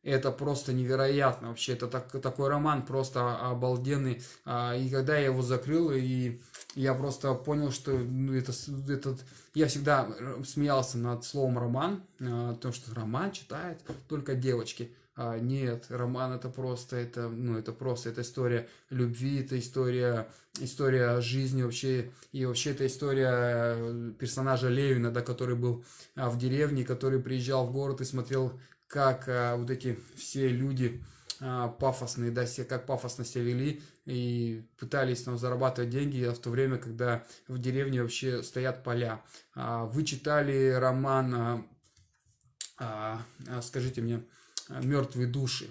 это просто невероятно вообще. Это так, такой роман просто обалденный. А, и когда я его закрыл, и я просто понял, что ну, это, этот... Я всегда смеялся над словом роман, а, то, что роман читает только девочки. А, нет, роман это просто, это, ну, это просто, это история любви, это история, история жизни вообще, и вообще это история э, персонажа Левина, да, который был а, в деревне, который приезжал в город и смотрел как а, вот эти все люди а, пафосные, да, все как пафосно себя вели и пытались там зарабатывать деньги в то время, когда в деревне вообще стоят поля. А, вы читали роман, а, а, скажите мне, «Мертвые души».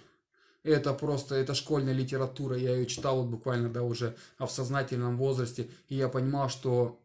Это просто, это школьная литература, я ее читал вот буквально, да, уже в сознательном возрасте, и я понимал, что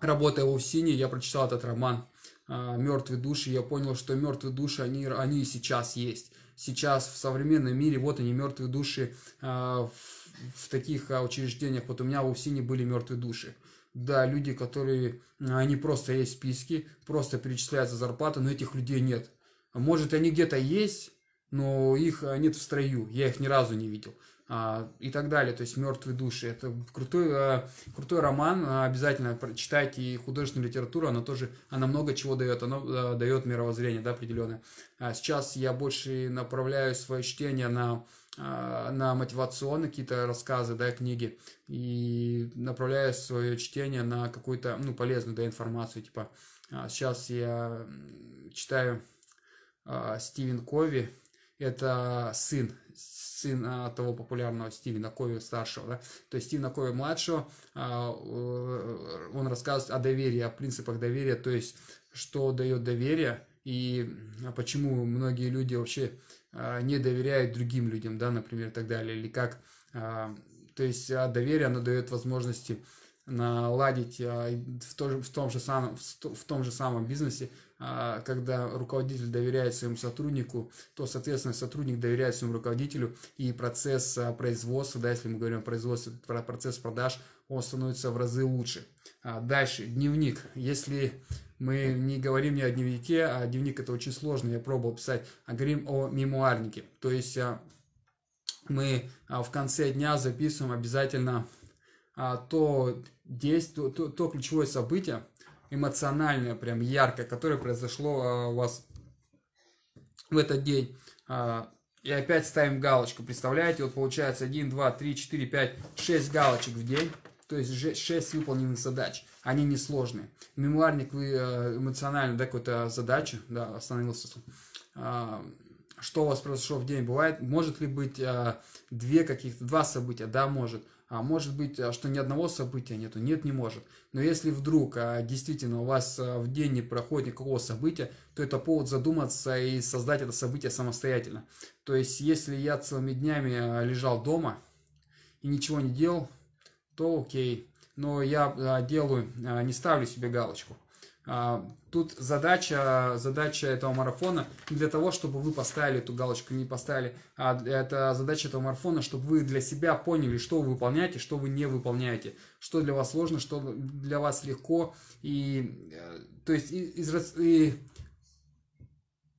работая в УФСИНе, я прочитал этот роман, а, мертвые души, я понял, что мертвые души, они, они и сейчас есть. Сейчас в современном мире, вот они, мертвые души а, в, в таких учреждениях. Вот у меня в Усине были мертвые души. Да, люди, которые, они просто есть в списке, просто перечисляются зарплаты, но этих людей нет. Может, они где-то есть, но их нет в строю, я их ни разу не видел. А, и так далее, то есть «Мертвые души». Это крутой, а, крутой роман, а, обязательно прочитайте и художественную литературу, она тоже, она много чего дает, она а, дает мировоззрение, да, определенное. А сейчас я больше направляю свое чтение на на мотивационные какие-то рассказы, да, книги, и направляю свое чтение на какую-то, ну, полезную, да, информацию, типа, сейчас я читаю Стивен Кови, это сын сын а, того популярного Стивена Кови старшего, да, то есть Стивена Кови младшего, а, э, он рассказывает о доверии, о принципах доверия, то есть что дает доверие и почему многие люди вообще а, не доверяют другим людям, да, например, и так далее, или как, а, то есть а, доверие, оно дает возможности наладить а, в, том, же самом, в том же самом бизнесе, а, когда руководитель доверяет своему сотруднику, то, соответственно, сотрудник доверяет своему руководителю, и процесс а, производства, да, если мы говорим о производстве, процесс продаж, он становится в разы лучше. Дальше, дневник. Если мы не говорим не о дневнике, а дневник это очень сложно, я пробовал писать, а говорим о мемуарнике. То есть мы в конце дня записываем обязательно то действие, то, то ключевое событие, эмоциональное, прям яркое, которое произошло а, у вас в этот день. А, и опять ставим галочку. Представляете, вот получается 1, 2, 3, 4, 5, 6 галочек в день. То есть 6 выполненных задач. они несложные. Мемуарник вы э, эмоционально, да, какую-то задачу, да, остановился, а, что у вас произошло в день, бывает, может ли быть а, две каких-то, два события, да, может, а может быть, а, что ни одного события нету, нет, не может. Но если вдруг а, действительно у вас а, в день не проходит никакого события, то это повод задуматься и создать это событие самостоятельно. То есть, если я целыми днями лежал дома и ничего не делал, то окей. Но я делаю, не ставлю себе галочку. А, тут задача, задача этого марафона не для того, чтобы вы поставили эту галочку, не поставили, а это задача этого марафона, чтобы вы для себя поняли, что вы выполняете, что вы не выполняете, что для вас сложно, что для вас легко. И, э, то есть, из, и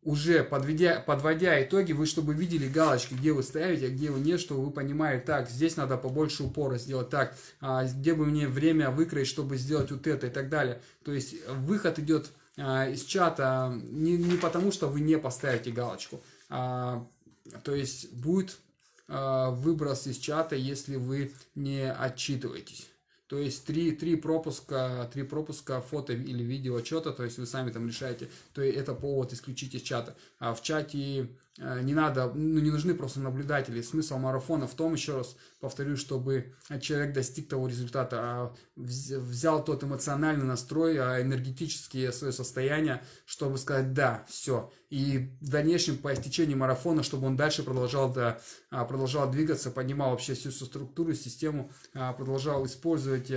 уже подведя, подводя итоги, вы чтобы видели галочки, где вы ставите, а где вы нет, чтобы вы понимали, так, здесь надо побольше упора сделать, так, а, где бы мне время выкроить, чтобы сделать вот это и так далее. То есть выход идет а, из чата не, не потому, что вы не поставите галочку, а, то есть будет а, выброс из чата, если вы не отчитываетесь. То есть три, три пропуска, три пропуска фото или видео отчета, то есть вы сами там решаете, то это повод исключить из чата. А в чате не надо, ну, не нужны просто наблюдатели. Смысл марафона в том, еще раз повторю, чтобы человек достиг того результата, а взял тот эмоциональный настрой, а энергетические свое состояние, чтобы сказать «да, все». И в дальнейшем по истечении марафона, чтобы он дальше продолжал, да, а, продолжал двигаться, понимал вообще всю структуру, систему, а, продолжал использовать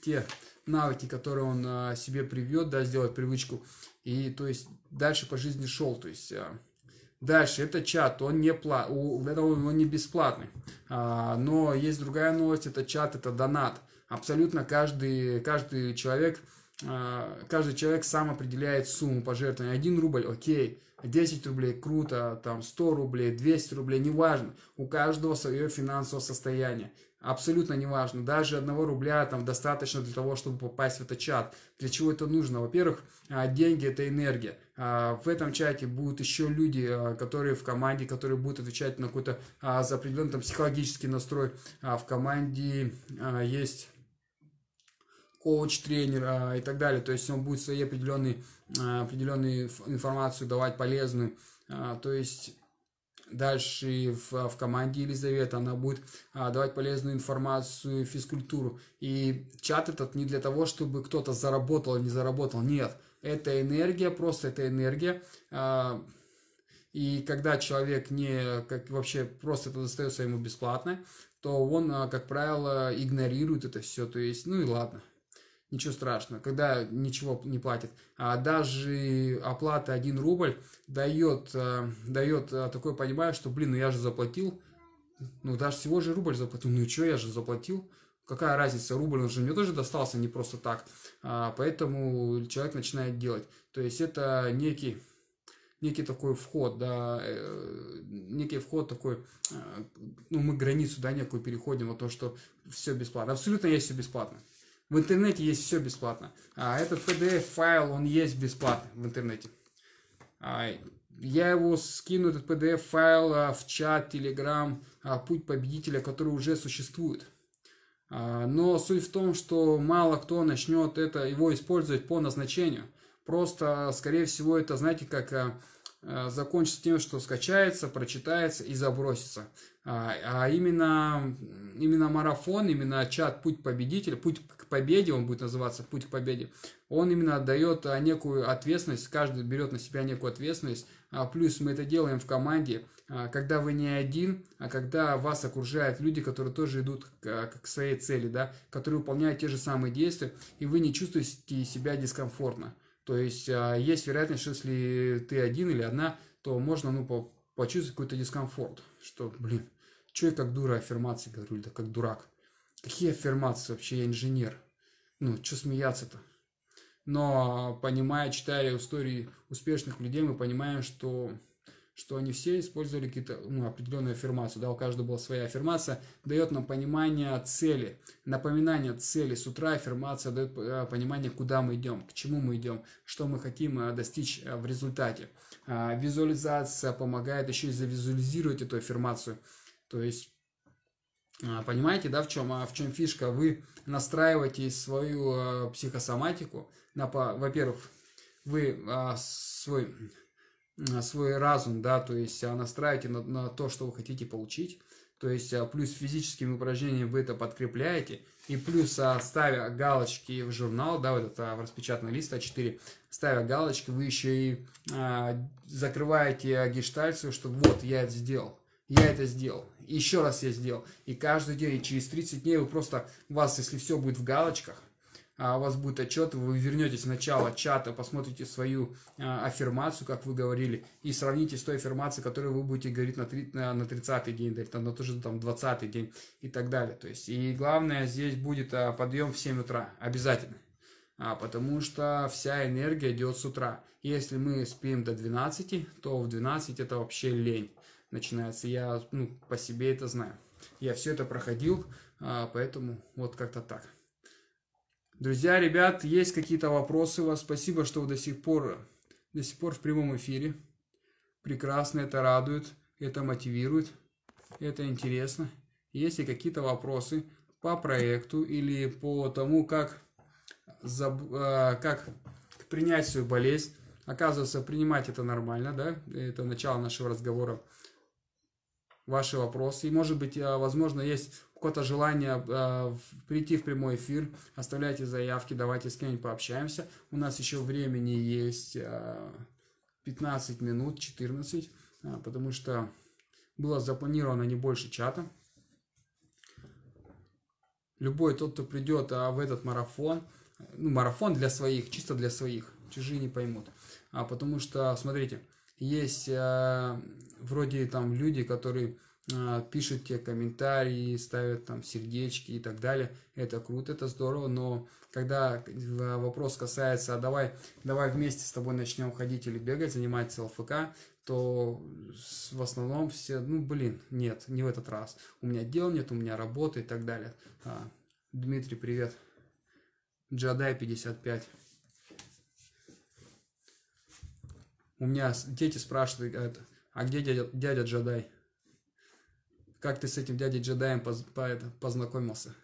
те навыки, которые он себе привьет, да, сделать привычку. И то есть дальше по жизни шел, то есть Дальше, это чат, он не, пла... он не бесплатный. А, но есть другая новость, это чат, это донат. Абсолютно каждый, каждый человек, а, каждый человек сам определяет сумму пожертвования. 1 рубль, окей, 10 рублей, круто, там 100 рублей, 200 рублей, неважно. У каждого свое финансовое состояние. Абсолютно неважно. Даже одного рубля там достаточно для того, чтобы попасть в этот чат. Для чего это нужно? Во-первых, а, деньги это энергия. А, в этом чате будут еще люди, а, которые в команде, которые будут отвечать на какой-то за определенный там, психологический настрой. В команде есть коуч, тренер и так далее. То есть он будет свои определенные, определенную информацию давать полезную. То есть дальше в, в команде Елизавета, она будет а, давать полезную информацию, физкультуру. И чат этот не для того, чтобы кто-то заработал или не заработал, нет. Это энергия, просто это энергия. А, и когда человек не, как вообще просто это достается ему бесплатно, то он, а, как правило, игнорирует это все. То есть, ну и ладно ничего страшного, когда ничего не платит. А даже оплата 1 рубль дает, э, дает э, такое понимание, что, блин, ну я же заплатил, ну даже всего же рубль заплатил, ну и что, я же заплатил. Какая разница, рубль, он же мне тоже достался не просто так. А, поэтому человек начинает делать. То есть это некий некий такой вход, да, э, некий вход такой, ну, мы границу, да, некую переходим, вот то, что все бесплатно. Абсолютно есть все бесплатно. В интернете есть все бесплатно. А этот PDF-файл, он есть бесплатно в интернете. А, я его скину, этот PDF-файл, а, в чат, Telegram, а, Путь Победителя, который уже существует. А, но суть в том, что мало кто начнет это, его использовать по назначению. Просто, скорее всего, это, знаете, как закончится тем, что скачается, прочитается и забросится. А, а именно, именно марафон, именно чат «Путь победителя», «Путь к победе», он будет называться «Путь к победе», он именно дает а, некую ответственность, каждый берет на себя некую ответственность, а, плюс мы это делаем в команде, когда вы не один, а когда вас окружают люди, которые тоже идут к, к своей цели, да, которые выполняют те же самые действия, и вы не чувствуете себя дискомфортно. То есть есть вероятность, что если ты один или одна, то можно ну, почувствовать какой-то дискомфорт, что, блин, Че я как дура аффирмации говорю, да как дурак? Какие аффирмации вообще, я инженер? Ну, что смеяться-то? Но понимая, читая истории успешных людей, мы понимаем, что, что они все использовали какие-то ну, определенные аффирмации. Да, у каждого была своя аффирмация, дает нам понимание цели, напоминание цели. С утра аффирмация дает э, понимание, куда мы идем, к чему мы идем, что мы хотим э, достичь э, в результате. А, визуализация помогает еще и завизуализировать эту аффирмацию – то есть А, понимаете, да, в чем, а, в чем фишка? Вы настраиваете свою а, психосоматику на, во-первых, вы свой, свой разум, да, то есть настраиваете на, на то, что вы хотите получить, то есть плюс физическими упражнениями вы это подкрепляете, и плюс ставя галочки в журнал, да, в этот в распечатанный лист А4, ставя галочки, вы еще и а, закрываете гештальцию, что вот, я это сделал я это сделал, еще раз я сделал. И каждый день, через 30 дней вы просто, у вас, если все будет в галочках, а у вас будет отчет, вы вернетесь в начало чата, посмотрите свою а, аффирмацию, как вы говорили, и сравните с той аффирмацией, которую вы будете говорить на, 3, на, на 30-й день, да, на тоже там 20-й день и так далее. То есть, и главное, здесь будет а, подъем в 7 утра, обязательно. А, потому что вся энергия идет с утра. Если мы спим до 12, то в 12 это вообще лень начинается. Я ну, по себе это знаю. Я все это проходил, а, поэтому вот как-то так. Друзья, ребят, есть какие-то вопросы у вас? Спасибо, что вы до сих пор, до сих пор в прямом эфире. Прекрасно, это радует, это мотивирует, это интересно. Есть ли какие-то вопросы по проекту или по тому, как, заб, а, как принять свою болезнь? Оказывается, принимать это нормально, да? Это начало нашего разговора ваши вопросы. И, может быть, э, возможно, есть какое-то желание э, прийти в прямой эфир, оставляйте заявки, давайте с кем-нибудь пообщаемся. У нас еще времени есть э, 15 минут, 14, э, потому что было запланировано не больше чата. Любой тот, кто придет в этот марафон, ну, марафон для своих, чисто для своих, чужие не поймут. А, потому что, смотрите, есть э, вроде там люди, которые э, пишут тебе комментарии, ставят там сердечки и так далее. Это круто, это здорово, но когда вопрос касается, а давай, давай вместе с тобой начнем ходить или бегать, заниматься ЛФК, то в основном все, ну блин, нет, не в этот раз. У меня дел нет, у меня работа и так далее. А, Дмитрий, привет. Джадай 55. У меня дети спрашивают, это, а где дядя, дядя Джедай? Как ты с этим дядей Джедаем поз, по, это, познакомился?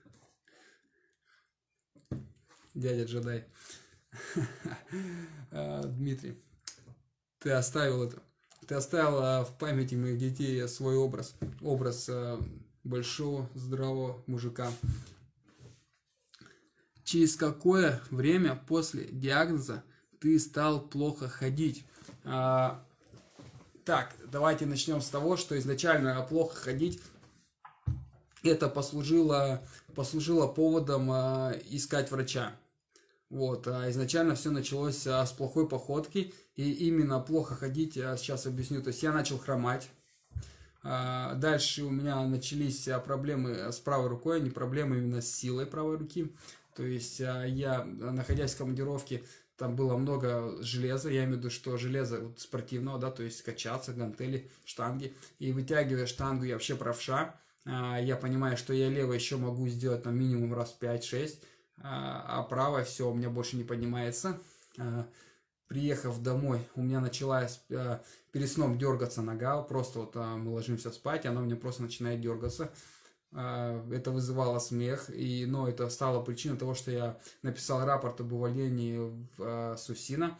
Дядя Джедай. А, Дмитрий, ты оставил это. Ты оставил а, в памяти моих детей свой образ. Образ а, большого, здравого мужика. Через какое время после диагноза ты стал плохо ходить? А, так, давайте начнем с того, что изначально плохо ходить. Это послужило, послужило поводом а, искать врача. Вот, а изначально все началось а, с плохой походки, и именно плохо ходить, я сейчас объясню. То есть я начал хромать. Дальше у меня начались проблемы с правой рукой, не проблемы именно с силой правой руки. То есть я, находясь в командировке, там было много железа, я имею в виду, что железо вот, спортивного, да, то есть качаться, гантели, штанги. И вытягивая штангу, я вообще правша. А, я понимаю, что я лево еще могу сделать там минимум раз 5-6, а, а правое все у меня больше не поднимается. А, приехав домой, у меня началась перед сном дергаться нога, просто вот мы ложимся спать, она у меня просто начинает дергаться. А, это вызывало смех, и, но это стало причиной того, что я написал рапорт об увольнении в а, Сусина.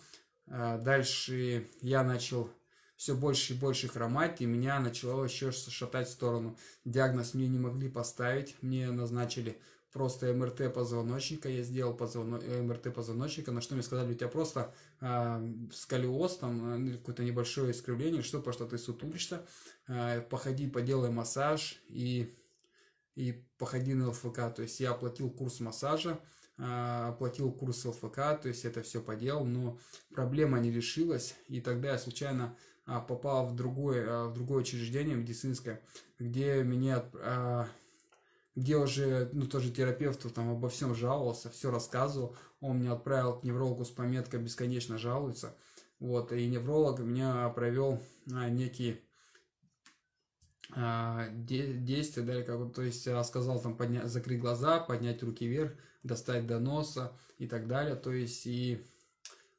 А, дальше я начал все больше и больше хромать, и меня начало еще шатать в сторону. Диагноз мне не могли поставить, мне назначили просто МРТ позвоночника, я сделал позвоно... МРТ позвоночника, на что мне сказали, у тебя просто э, сколиоз, там э, какое-то небольшое искривление, что, потому что ты сутулишься, э, походи, поделай массаж, и и походи на ЛФК. То есть я оплатил курс массажа, а, оплатил курс ЛФК, то есть это все поделал, но проблема не решилась, и тогда я случайно а, попал в другое, а, в другое учреждение медицинское, где меня где уже, ну, тоже терапевт там обо всем жаловался, все рассказывал, он меня отправил к неврологу с пометкой «бесконечно жалуется», вот, и невролог меня провел некий действия, да, как, то есть сказал там поднять, закрыть глаза, поднять руки вверх, достать до носа и так далее, то есть и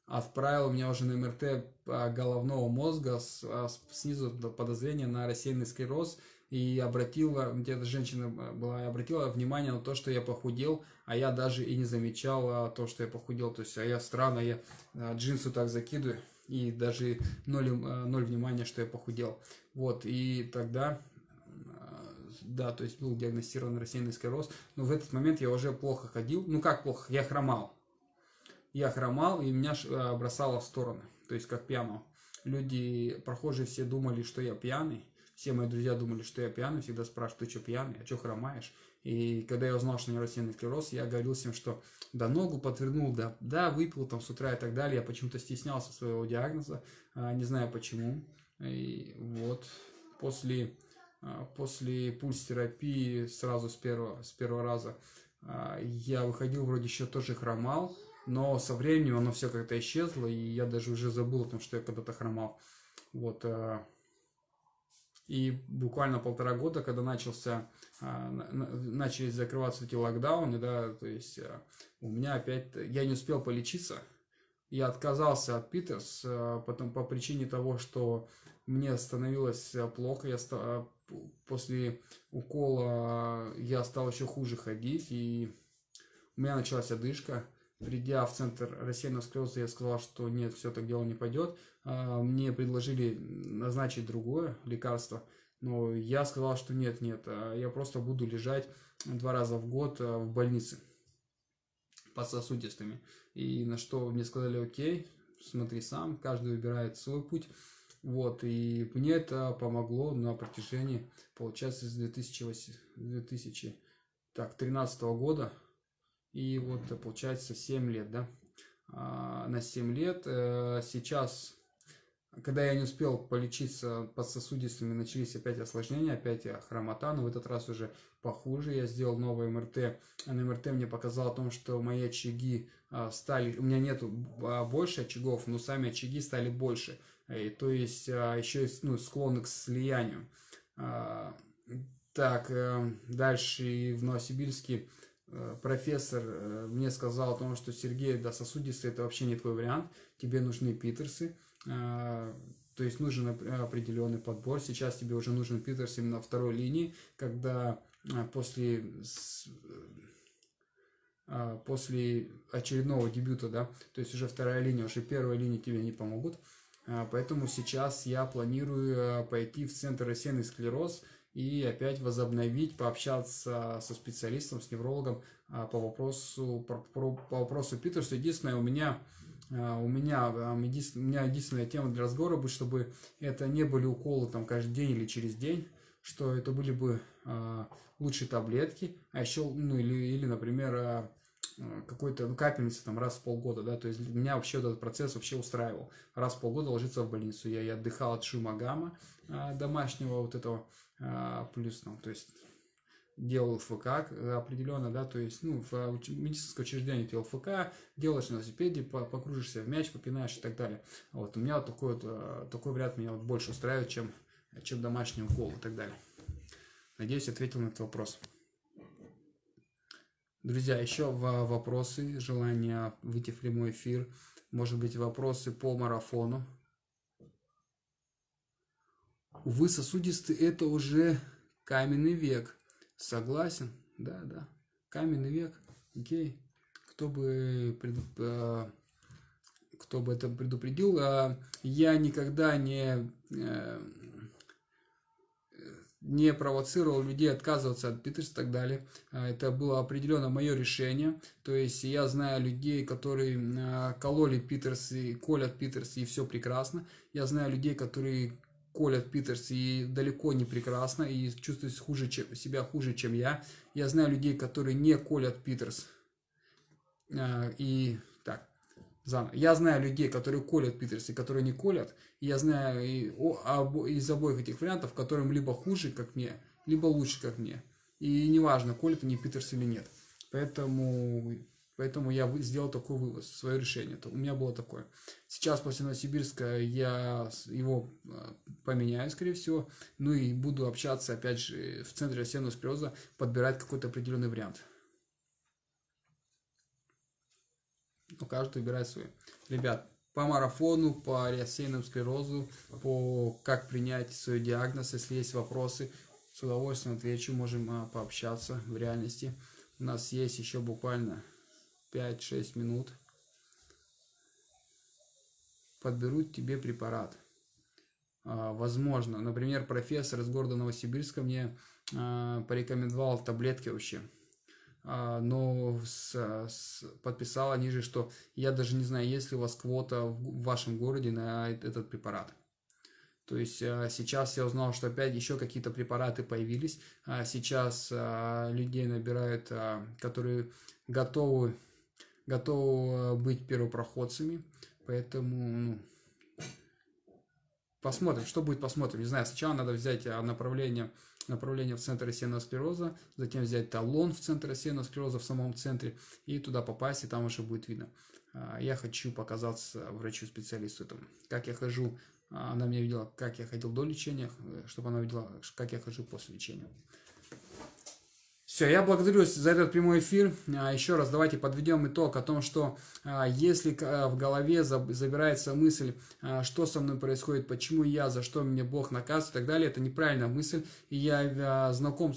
отправил меня уже на МРТ а, головного мозга с, а, снизу подозрение на рассеянный склероз, и обратила, где-то женщина была, и обратила внимание на то, что я похудел, а я даже и не замечал то, что я похудел. То есть, а я странно, я а, джинсы так закидываю, и даже ноль, а, ноль внимания, что я похудел. Вот, и тогда да, то есть был диагностирован рассеянный склероз, но в этот момент я уже плохо ходил, ну как плохо, я хромал. Я хромал, и меня бросало в стороны, то есть как пьяного. Люди, прохожие все думали, что я пьяный, все мои друзья думали, что я пьяный, всегда спрашивают, ты что пьяный, а что хромаешь? И когда я узнал, что у меня рассеянный склероз, я говорил всем, что да, ногу подвернул, да, да, выпил там с утра и так далее. Я почему-то стеснялся своего диагноза, а, не знаю почему. И вот после, а, после пульс-терапии сразу с первого, с первого раза а, я выходил, вроде еще тоже хромал, но со временем оно все как-то исчезло, и я даже уже забыл о том, что я когда-то хромал. Вот, и буквально полтора года, когда начался, а, начали закрываться эти локдауны, да, то есть а, у меня опять, я не успел полечиться, я отказался от Питерс, а, потом по причине того, что мне становилось плохо, я стал, после укола я стал еще хуже ходить, и у меня началась одышка, Придя в центр рассеянного склероза, я сказал, что нет, все так дело не пойдет. А, мне предложили назначить другое лекарство, но я сказал, что нет, нет, а я просто буду лежать два раза в год а, в больнице под сосудистыми. И на что мне сказали, окей, смотри сам, каждый выбирает свой путь. Вот, и мне это помогло на протяжении, получается, с 2008, 2013 года и вот получается 7 лет, да, а, на 7 лет. Э, сейчас, когда я не успел полечиться под сосудистыми, начались опять осложнения, опять хромота, но в этот раз уже похуже. Я сделал новый МРТ. На МРТ мне показал о том, что мои очаги а, стали, у меня нету а, больше очагов, но сами очаги стали больше. И, то есть еще есть ну, склонны к слиянию. Так, э, дальше в Новосибирске Э, профессор э, мне сказал о том, что Сергей, да, сосудистый это вообще не твой вариант, тебе нужны питерсы, э, то есть нужен определенный подбор. Сейчас тебе уже нужен питерс именно второй линии, когда после после очередного дебюта, да, то есть уже вторая линия, уже первая линия тебе не помогут. Поэтому сейчас я планирую пойти в центр рассеянный склероз, и опять возобновить, пообщаться со специалистом, с неврологом а, по вопросу, по, по вопросу Питерса. Единственное, у меня а, у меня, а, у меня единственная тема для разговора будет, чтобы это не были уколы там каждый день или через день, что это были бы лучшие таблетки, а еще, ну или, или например, какой-то ну, капельница там раз в полгода, да, то есть меня вообще этот процесс вообще устраивал. Раз в полгода ложиться в больницу. Я, я отдыхал от шума гамма домашнего вот этого, плюс, ну, то есть делал ЛФК определенно, да, то есть, ну, в медицинское учреждение ты ЛФК, делаешь на велосипеде, покружишься в мяч, попинаешь и так далее. Вот, у меня вот такой, вот, а, такой вариант меня вот больше устраивает, чем, чем домашний укол и так далее. Надеюсь, ответил на этот вопрос. Друзья, еще вопросы, желание выйти в прямой эфир, может быть, вопросы по марафону. Увы, сосудистый это уже каменный век. Согласен? Да, да. Каменный век. Окей. Кто бы, преду... Э, кто бы это предупредил, а я никогда не, э, не провоцировал людей отказываться от Питерс и так далее. Это было определенно мое решение. То есть я знаю людей, которые э, кололи Питерс и колят Питерс, и все прекрасно. Я знаю людей, которые колят Питерс и далеко не прекрасно, и чувствуют хуже, чем, себя хуже, чем я. Я знаю людей, которые не колят Питерс. А, и так, заново. Я знаю людей, которые колят Питерс и которые не колят. И я знаю и, о, об, из обоих этих вариантов, которым либо хуже, как мне, либо лучше, как мне. И неважно, колят они Питерс или нет. Поэтому Поэтому я сделал такой вывод, свое решение. У меня было такое. Сейчас после Новосибирска я его а, поменяю, скорее всего. Ну и буду общаться, опять же, в центре осеннего склероза, подбирать какой-то определенный вариант. Но каждый выбирает свой. Ребят, по марафону, по рассеянному склерозу, по как принять свой диагноз, если есть вопросы, С удовольствием отвечу, можем а, пообщаться в реальности. У нас есть еще буквально 5-6 минут. Подберут тебе препарат. А, возможно, например, профессор из города Новосибирска мне а, порекомендовал таблетки вообще. А, но с, с, подписала ниже, что я даже не знаю, есть ли у вас квота в вашем городе на этот препарат. То есть сейчас я узнал, что опять еще какие-то препараты появились. Сейчас людей набирают, которые готовы, готовы быть первопроходцами. Поэтому ну, посмотрим, что будет, посмотрим. Не знаю, сначала надо взять направление направление в центр рассеянного склероза, затем взять талон в центр рассеянного склероза в самом центре и туда попасть, и там уже будет видно. А, я хочу показаться врачу-специалисту. Как я хожу, а, она меня видела, как я ходил до лечения, э, чтобы она видела, как я хожу после лечения. Все, я благодарю за этот прямой эфир. А, еще раз давайте подведем итог о том, что а, если а, в голове забирается мысль, что со мной происходит, почему я, за что мне Бог наказывает и так далее, это неправильная мысль. И я знаком,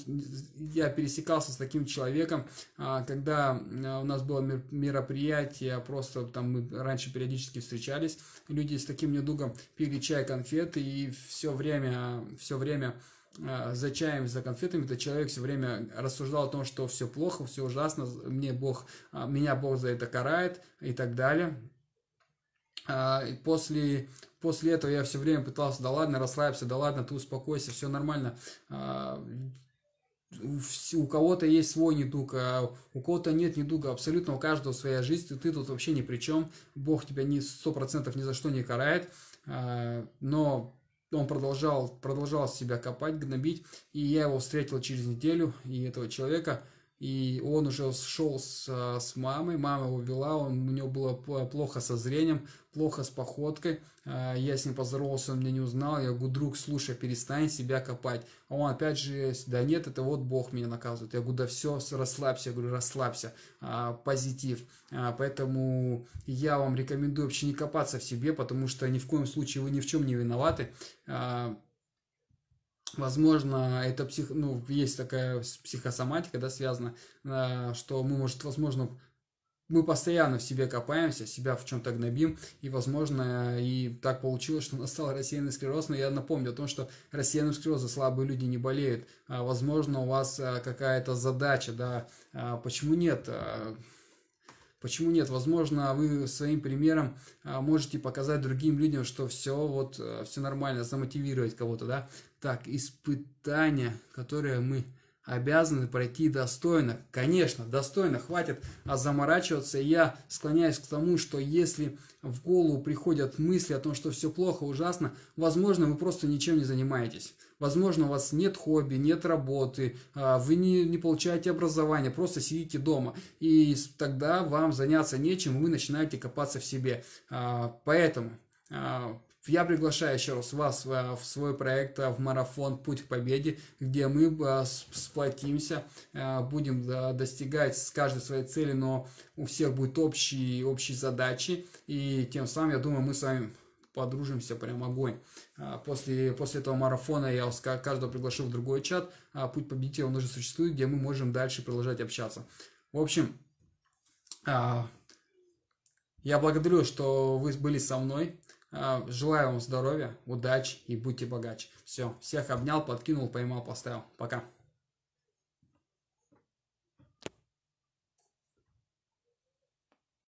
я пересекался с таким человеком, когда у нас было мероприятие, просто там мы раньше периодически встречались, люди с таким недугом пили чай, конфеты и все время, все время за чаем, за конфетами, то человек все время рассуждал о том, что все плохо, все ужасно, мне Бог, а, меня Бог за это карает и так далее. А, после, после этого я все время пытался, да ладно, расслабься, да ладно, ты успокойся, все нормально. У кого-то есть свой недуг, а у кого-то нет недуга, абсолютно у каждого своя жизнь, ты, тут вообще ни при чем, Бог тебя ни сто процентов ни за что не карает, но он продолжал, продолжал себя копать, гнобить, и я его встретил через неделю, и этого человека, и он уже шел с, с мамой, мама его вела, он, у него было плохо со зрением, плохо с походкой, а, я с ним поздоровался, он меня не узнал, я говорю, друг, слушай, перестань себя копать, а он опять же, да нет, это вот Бог меня наказывает, я говорю, да все, расслабься, я говорю, расслабься, а, позитив, а, поэтому я вам рекомендую вообще не копаться в себе, потому что ни в коем случае вы ни в чем не виноваты, Возможно, это псих, ну, есть такая психосоматика, да, связана, что мы, может, возможно, мы постоянно в себе копаемся, себя в чем-то гнобим, и, возможно, и так получилось, что настал рассеянный склероз, но я напомню о том, что рассеянным склерозом слабые люди не болеют. А, возможно, у вас а, какая-то задача, да, а, почему нет? Почему нет? Возможно, вы своим примером можете показать другим людям, что все вот все нормально, замотивировать кого-то, да? Так, испытания, которые мы обязаны пройти достойно. Конечно, достойно, хватит а заморачиваться. Я склоняюсь к тому, что если в голову приходят мысли о том, что все плохо, ужасно, возможно, вы просто ничем не занимаетесь. Возможно, у вас нет хобби, нет работы, а, вы не, не получаете образование, просто сидите дома. И тогда вам заняться нечем, вы начинаете копаться в себе. А, поэтому я приглашаю еще раз вас в свой проект в марафон «Путь к победе», где мы э, сплотимся, э, будем достигать каждой своей цели, но у всех будет общие, общие задачи, и тем самым, я думаю, мы с вами подружимся, прям огонь. А, после, после этого марафона я каждого приглашу в другой чат, а «Путь победителя» он уже существует, где мы можем дальше продолжать общаться. В общем, а, я благодарю, что вы были со мной. А, желаю вам здоровья, удачи и будьте богаче. Все, всех обнял, подкинул, поймал, поставил. Пока.